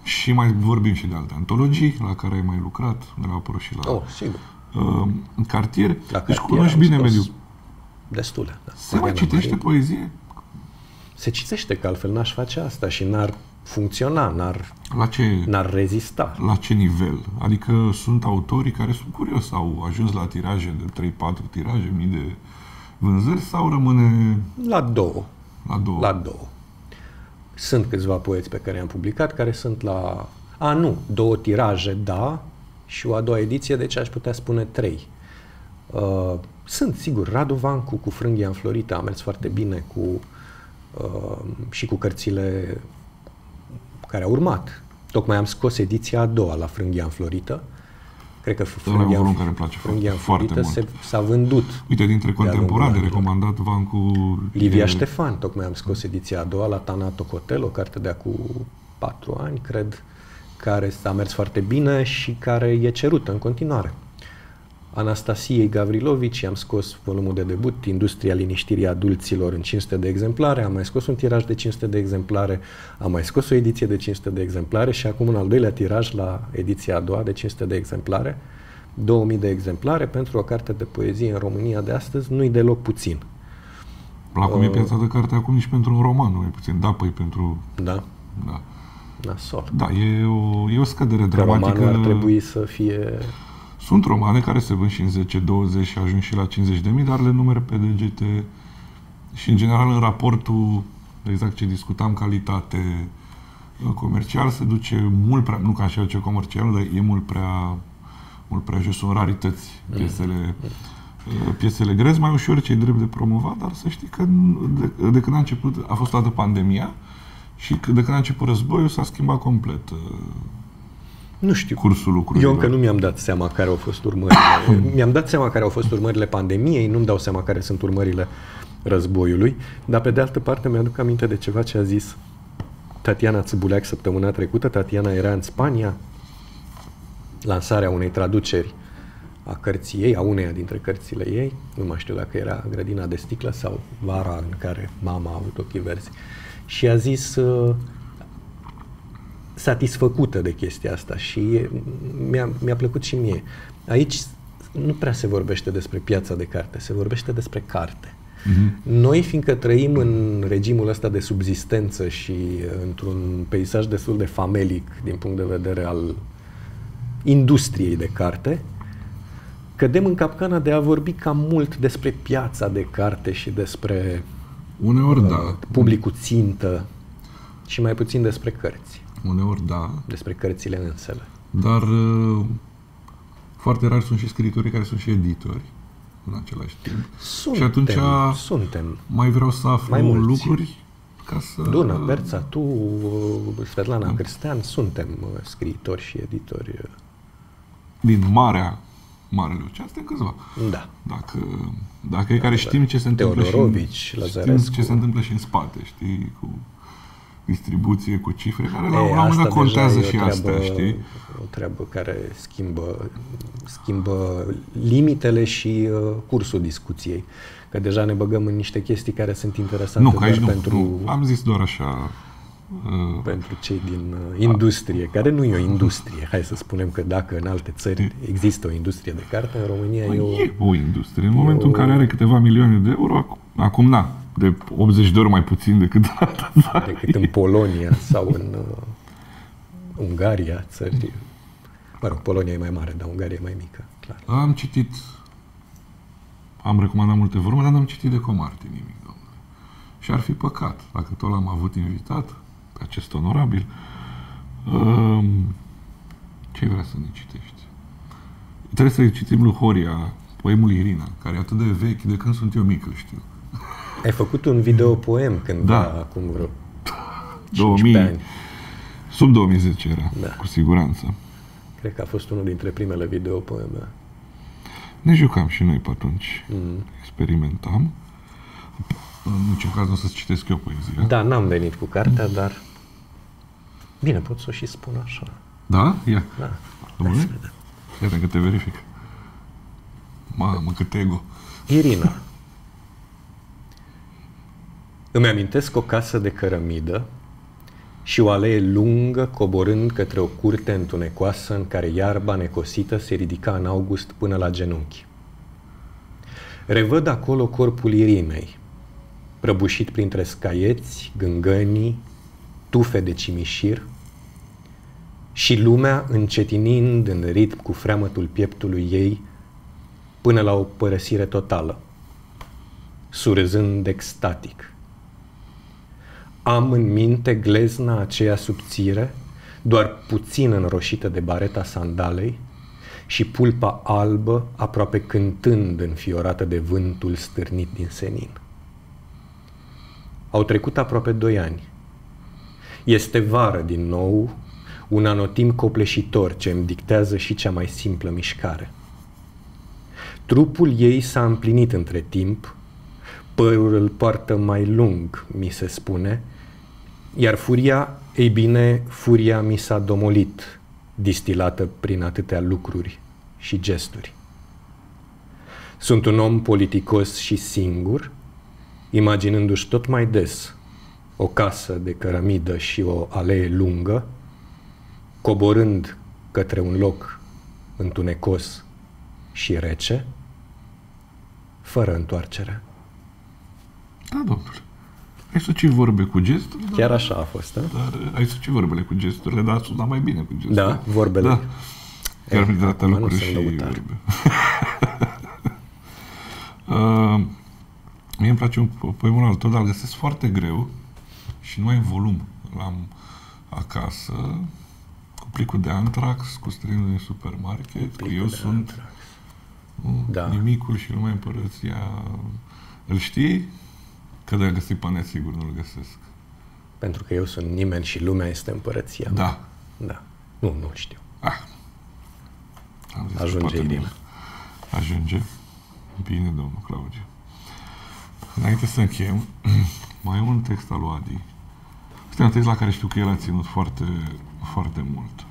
și mai vorbim și de alte antologii la care ai mai lucrat, de la Apro și la Oh, sigur. uh, cartier. La deci Cartier cunoști am bine scos mediul. Destule, da. Se mai Mariana citește Marin. poezie? Se citește, că altfel n-aș face asta și n-ar funcționa, n-ar, La ce, n-ar rezista. la ce nivel? Adică sunt autorii care sunt curios, au ajuns la tiraje de 3-4 tiraje, mii de vânzări sau rămâne La două. la două? La două. Sunt câțiva poeți pe care i-am publicat care sunt la... A, nu, două tiraje, da, și o a doua ediție, deci aș putea spune trei. Uh, sunt, sigur, Radu Vancu cu Frânghia înflorită a mers foarte bine cu, uh, și cu cărțile care au urmat. Tocmai am scos ediția a doua la Frânghia înflorită. Cred că Ăla e un Frânghia, volum care îmi place Frânghia foarte înflorită mult. se, s-a vândut Uite, dintre de-a lungul contemporani de anilor. recomandat Vancu... Livia e- Ștefan, tocmai am scos ediția a doua la Tanato Hotel, o carte de acum patru ani, cred, care s-a mers foarte bine și care e cerută în continuare. Anastasiei Gavrilovici am scos volumul de debut, Industria liniștirii adulților în 500 de exemplare, am mai scos un tiraj de 500 de exemplare, am mai scos o ediție de 500 de exemplare și acum un al doilea tiraj la ediția a doua de 500 de exemplare, 2000 de exemplare pentru o carte de poezie în România de astăzi, nu-i deloc puțin. La Uh. cum e piața de carte acum nici pentru un roman, nu mai puțin. Da, păi pentru... Da? Da, Nasol. da e, o, e o scădere Că dramatică. romanul ar trebui să fie... Sunt romane care se vând și în 10, 20 și ajung și la 50 de mii, dar le numere pe degete. Și în general în raportul, exact ce discutam, calitate uh, comercial se duce mult prea, nu ca așa ce comercial, dar e mult prea mult prea jos, sunt rarități piesele uh, piesele grezi, mai ușor cei drept de promovat, dar să știi că n- de, de când a început, a fost toată pandemia și că- de când a început războiul s-a schimbat complet uh, Nu știu. cursul lucrurilor. Eu încă nu mi-am dat seama care au fost urmările. *coughs* mi-am dat seama care au fost urmările pandemiei, nu-mi dau seama care sunt urmările războiului, dar pe de altă parte mi-aduc aminte de ceva ce a zis Tatiana Țăbuleac săptămâna trecută. Tatiana era în Spania lansarea unei traduceri a cărții ei, a uneia dintre cărțile ei, nu mai știu dacă era Grădina de sticlă sau Vara în care mama a avut ochii verzi, și a zis uh, satisfăcută de chestia asta și mi-a, mi-a plăcut și mie. Aici nu prea se vorbește despre piața de carte, se vorbește despre carte. Mm-hmm. Noi, fiindcă trăim în regimul ăsta de subzistență și într-un peisaj destul de famelic din punct de vedere al industriei de carte, cădem în capcana de a vorbi cam mult despre piața de carte și despre Uneori uh, da. publicul țintă și mai puțin despre cărți. Uneori da. Despre cărțile însele. Dar uh, foarte rar sunt și scriitorii care sunt și editori în același timp. Suntem, și atunci suntem. mai vreau să aflu Mai mulți. lucruri ca să... Duna, Berța, tu, uh, Svetlana Cristian, suntem uh, scriitori și editori. uh, Din Marea, Marele Ocean, suntem câțiva. Da. Dacă, dacă e care știm ce se întâmplă și în, Teodorovici, știm Lazarescu. ce se întâmplă și în spate, știi, cu distribuție, cu cifre, care la E, un moment asta dat contează deja e și o asta, treabă, știi? O treabă care schimbă, schimbă limitele și uh, cursul discuției. Că deja ne băgăm în niște chestii care sunt interesante Nu, că doar aici nu, pentru, nu. Am zis doar așa. Uh, pentru cei din uh, industrie, care nu e o industrie. Hai să spunem că dacă în alte țări există o industrie de carte, în România e o... e o industrie. În momentul în care are câteva milioane de euro, acum, acum na, de 80 de ori mai puțin decât în altă țară. decât în Polonia sau în uh, Ungaria, țări... Mă rog, Polonia e mai mare, dar Ungaria e mai mică, clar. Am citit, am recomandat multe volume, dar n-am citit de Comartin nimic, domnule. Și ar fi păcat, dacă tot l-am avut invitat, pe acest onorabil, um, ce vrea să ne citești? Trebuie să citim lui Horia, poemul Irina, care e atât de vechi de când sunt eu mic, îl știu. Ai făcut un videopoem cândva, Da. acum vreo 2000, 15 ani. sub 2010 era, Da. cu siguranță. Cred că a fost unul dintre primele videopoeme. Ne jucam și noi pe atunci. Mm. Experimentam. În niciun caz nu o să-ți citesc eu poezia. Da, n-am venit cu cartea, dar... Bine, pot să o și spun așa. Da? Ia. Da. Domnule? Hai să vedem. Iată că te verific. Mamă, cât ego. Irina. Îmi amintesc o casă de cărămidă și o alee lungă coborând către o curte întunecoasă în care iarba necosită se ridica în august până la genunchi. Revăd acolo corpul Irinei, prăbușit printre scaieți, gângănii, tufe de cimișir și lumea încetinind în ritm cu freamătul pieptului ei până la o părăsire totală, surâzând extatic. Am în minte glezna aceea subțire, doar puțin înroșită de bareta sandalei, și pulpa albă aproape cântând înfiorată de vântul stârnit din senin. Au trecut aproape doi ani. Este vară din nou, un anotim copleșitor ce îmi dictează și cea mai simplă mișcare. Trupul ei s-a împlinit între timp, părul îl poartă mai lung, mi se spune, iar furia, ei bine, furia mi s-a domolit, distilată prin atâtea lucruri și gesturi. Sunt un om politicos și singur, imaginându-și tot mai des o casă de cărămidă și o alee lungă, coborând către un loc întunecos și rece, fără întoarcere. Da, domnule. Ai sucit vorbe cu gesturile, Chiar așa a fost, da? dar ai sucit vorbele cu gesturile, dar a sunat mai bine cu gesturile. Da, vorbele. Da. Chiar Eh, mi de acum nu lucruri sunt și lăutar. vorbe. uh, *laughs* mie îmi place un po- poemul al tău, dar îl găsesc foarte greu și nu ai în volum. L-am acasă cu plicul de antrax, cu străinul din supermarket, că eu de sunt antrax. nu, Da. nimicul și lumea împărăția. Îl știi? Că de-a găsit pe net, sigur nu-l găsesc. Pentru că eu sunt nimeni și lumea este împărăția mea. Da. Da. Nu, nu știu. Ah. Am zis că Ajunge, poate Irina. nu. Ajunge. Bine, domnul Claudiu. Înainte să încheiem, *clears throat* mai e un text al lui Adi. Este un text la care știu că el a ținut foarte, foarte mult.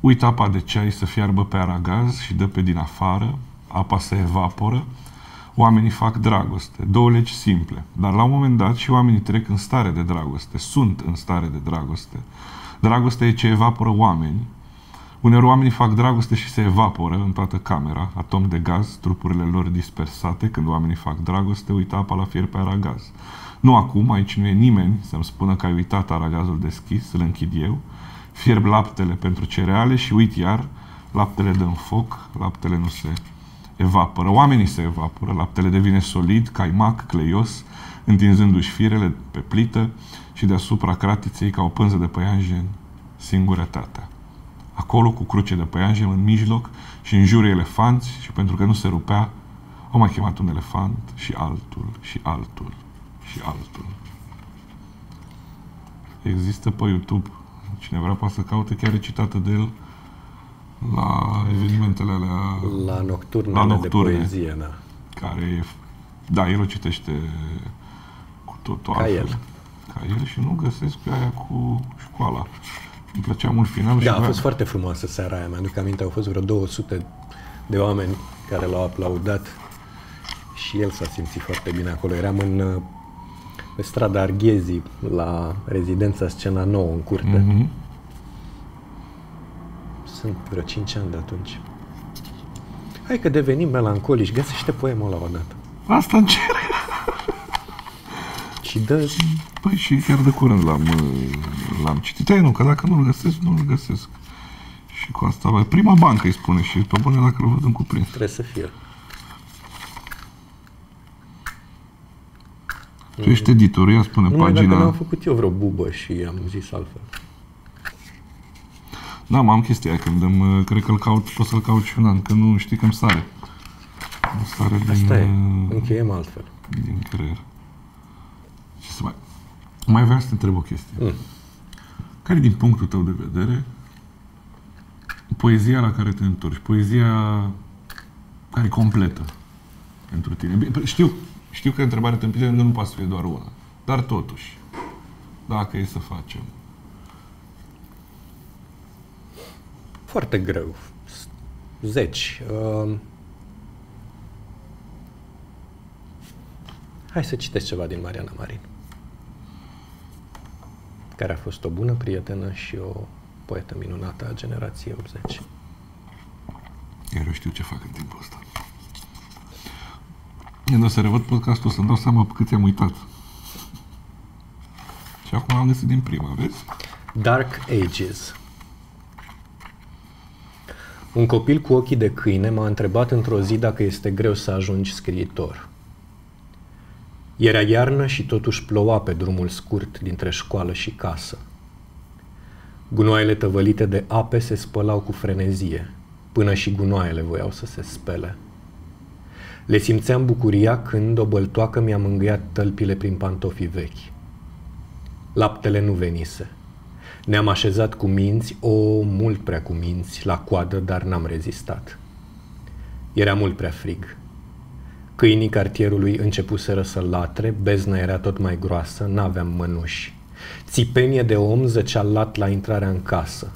Uit apa de ceai să fiarbă pe aragaz și dă pe din afară, apa se evaporă, oamenii fac dragoste. Două legi simple. Dar la un moment dat și oamenii trec în stare de dragoste, sunt în stare de dragoste. Dragostea e ce evaporă oameni. Uneori oamenii fac dragoste și se evaporă în toată camera, atom de gaz, trupurile lor dispersate. Când oamenii fac dragoste, uită apa la fier pe aragaz. Nu acum, aici nu e nimeni să-mi spună că ai uitat aragazul deschis, îl închid eu. Fierb laptele pentru cereale și uit iar, laptele dă în foc, laptele nu se evaporă. Oamenii se evaporă, laptele devine solid, caimac, cleios, întinzându-și firele pe plită și deasupra cratiței ca o pânză de păianjen singurătatea. Acolo, cu cruce de păianjen în mijloc și în jur elefanți și pentru că nu se rupea, au mai chemat un elefant și altul și altul și altul. Există pe YouTube, cine vrea poate să caute, chiar e citată de el la evenimentele alea... La nocturnele la nocturne, de poezie, da. Care e... Da, el o citește cu totul Ca altfel. el. Ca el și nu găsesc pe aia cu școala. Îmi plăcea mult finalul. Da, și a fost foarte frumoasă seara aia. Mi-aduc aminte, au fost vreo 200 de oameni care l-au aplaudat și el s-a simțit foarte bine acolo. Eram în pe strada Arghezii, la rezidența Scena Nouă, în curte. Mm-hmm. Sunt vreo 5 ani de atunci. Hai că devenim melancolici, găsește poemul ăla odată. Asta încerc. și dă... Păi și chiar de curând l-am, l-am citit. Ei, nu, că dacă nu-l găsesc, nu-l găsesc. Și cu asta, prima bancă îi spune și pe bune dacă îl văd în cuprins. Trebuie să fie. Tu ești editor, ea spune nu pagina... Nu am făcut eu vreo bubă și am zis altfel. Da, m-am chestia aia, când îmi, cred că îl caut, pot să-l caut și un an, că nu știi că îmi sare. Îmi sare Asta din, e, uh, încheiem altfel. din creier. Ce să mai... Mai vreau să te întreb o chestie. Mm. Care din punctul tău de vedere poezia la care te întorci? Poezia care e completă pentru tine. Bine, Știu, știu că întrebarea tâmpită nu poate să fie doar una. Dar totuși, dacă e să facem. Foarte greu. Zeci. Uh, hai să citesc ceva din Mariana Marin, care a fost o bună prietenă și o poetă minunată a generației 80. Iar eu știu ce fac în timpul ăsta. Când o să revăd podcastul, să-mi dau seama pe cât i-am uitat. Și acum am găsit din prima, vezi? Dark Ages Un copil cu ochii de câine m-a întrebat într-o zi dacă este greu să ajungi scriitor. Era iarnă și totuși ploua pe drumul scurt dintre școală și casă. Gunoaiele tăvălite de ape se spălau cu frenezie, până și gunoaiele voiau să se spele. Le simțeam bucuria când o băltoacă mi-a mângâiat tălpile prin pantofii vechi. Laptele nu venise. Ne-am așezat cu minți, o, mult prea cu minți, la coadă, dar n-am rezistat. Era mult prea frig. Câinii cartierului începuseră să latre, bezna era tot mai groasă, n-aveam mănuși. Țipenie de om zăcea lat la intrarea în casă.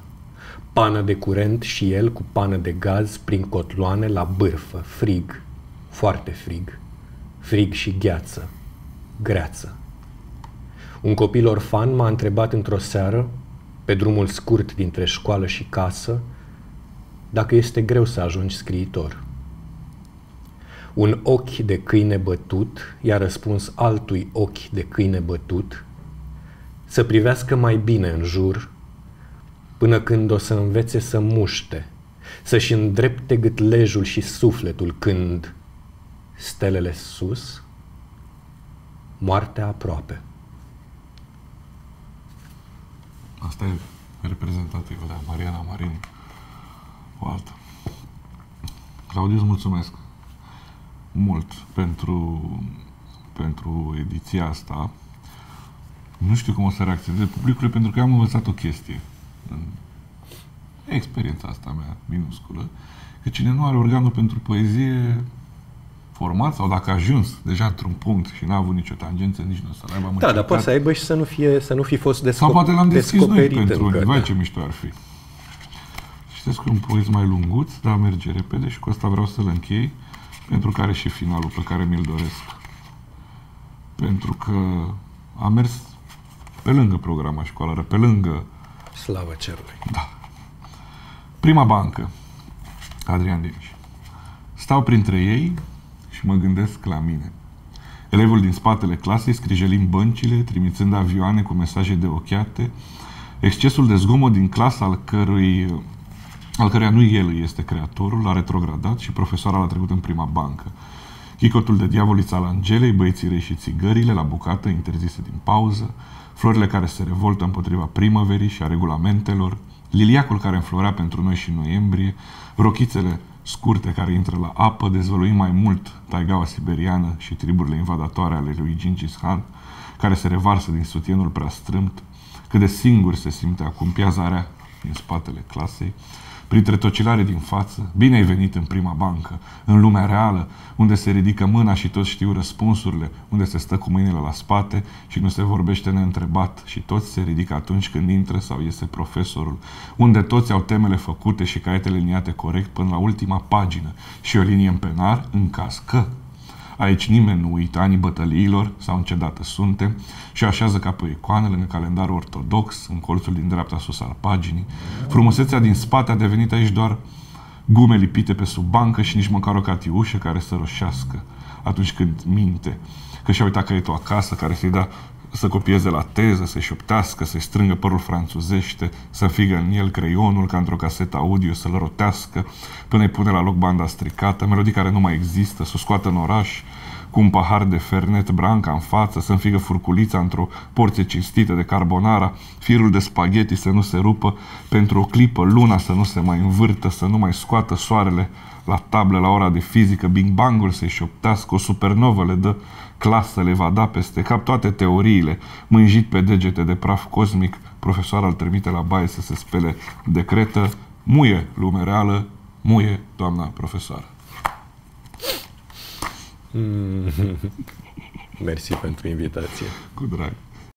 Pană de curent și el cu pană de gaz prin cotloane la bârfă, frig, foarte frig, frig și gheață, greață. Un copil orfan m-a întrebat într-o seară, pe drumul scurt dintre școală și casă, dacă este greu să ajungi scriitor. Un ochi de câine bătut i-a răspuns altui ochi de câine bătut, să privească mai bine în jur, până când o să învețe să muște, să-și îndrepte gâtlejul și sufletul când stelele sus, moartea aproape. Asta e reprezentativă de Mariana Marin. O altă. Claudiu, îți mulțumesc mult pentru, pentru ediția asta. Nu știu cum o să reacționeze publicul, pentru că am învățat o chestie în experiența asta mea minusculă, că cine nu are organul pentru poezie format sau dacă a ajuns deja într-un punct și n-a avut nicio tangență, nici nu o să aibă Da, dar poate să aibă și să nu, fie, să nu fi fost descop- Sau poate l-am deschis noi descoperit pentru încă. unii. Vai da. ce mișto ar fi. citesc un poez mai lunguț, dar merge repede și cu asta vreau să-l închei, pentru că are și finalul pe care mi-l doresc. Pentru că am mers pe lângă programa școlară, pe lângă... Slavă cerului! Da. Prima bancă, Adrian Diniș. Stau printre ei și mă gândesc la mine. Elevul din spatele clasei scrijelim băncile, trimițând avioane cu mesaje de ochiate, excesul de zgomot din clasă al cărui al căruia nu el este creatorul, a retrogradat și profesoara l-a trecut în prima bancă. Chicotul de diavolița al Angelei, băieții rei și țigările la bucată interzise din pauză, florile care se revoltă împotriva primăverii și a regulamentelor, liliacul care înflorea pentru noi și în noiembrie, rochițele scurte care intră la apă, dezvăluind mai mult taigaua siberiană și triburile invadatoare ale lui Gingis Khan, care se revarsă din sutienul prea strâmt, cât de singur se simte acum piazarea din spatele clasei, printre tocilare din față, bine ai venit în prima bancă, în lumea reală, unde se ridică mâna și toți știu răspunsurile, unde se stă cu mâinile la spate și nu se vorbește neîntrebat și toți se ridică atunci când intră sau iese profesorul, unde toți au temele făcute și caietele liniate corect până la ultima pagină și o linie în penar în caz că Aici nimeni nu uită anii bătăliilor sau în ce dată suntem și așează ca pe icoanele în calendarul ortodox, în colțul din dreapta sus al paginii. Frumusețea din spate a devenit aici doar gume lipite pe sub bancă și nici măcar o catiușă care să roșească atunci când minte. Că și-a uitat caietul acasă care să-i da să copieze la teză, să-și șoptească, să-i strângă părul franțuzește, să figă în el creionul ca într-o casetă audio, să-l rotească, până îi pune la loc banda stricată, melodii care nu mai există, să o scoată în oraș, cu un pahar de fernet branca în față, să înfigă furculița într-o porție cinstită de carbonara, firul de spaghetti să nu se rupă, pentru o clipă luna să nu se mai învârtă, să nu mai scoată soarele la tablă la ora de fizică, Bing Bangul să-și șoptească, o supernovă le dă clasă, le va da peste cap toate teoriile, mânjit pe degete de praf cosmic, profesoara îl trimite la baie să se spele decretă, muie lume reală, muie doamna profesoară. *laughs* Mersi pentru invitație. Cu drag.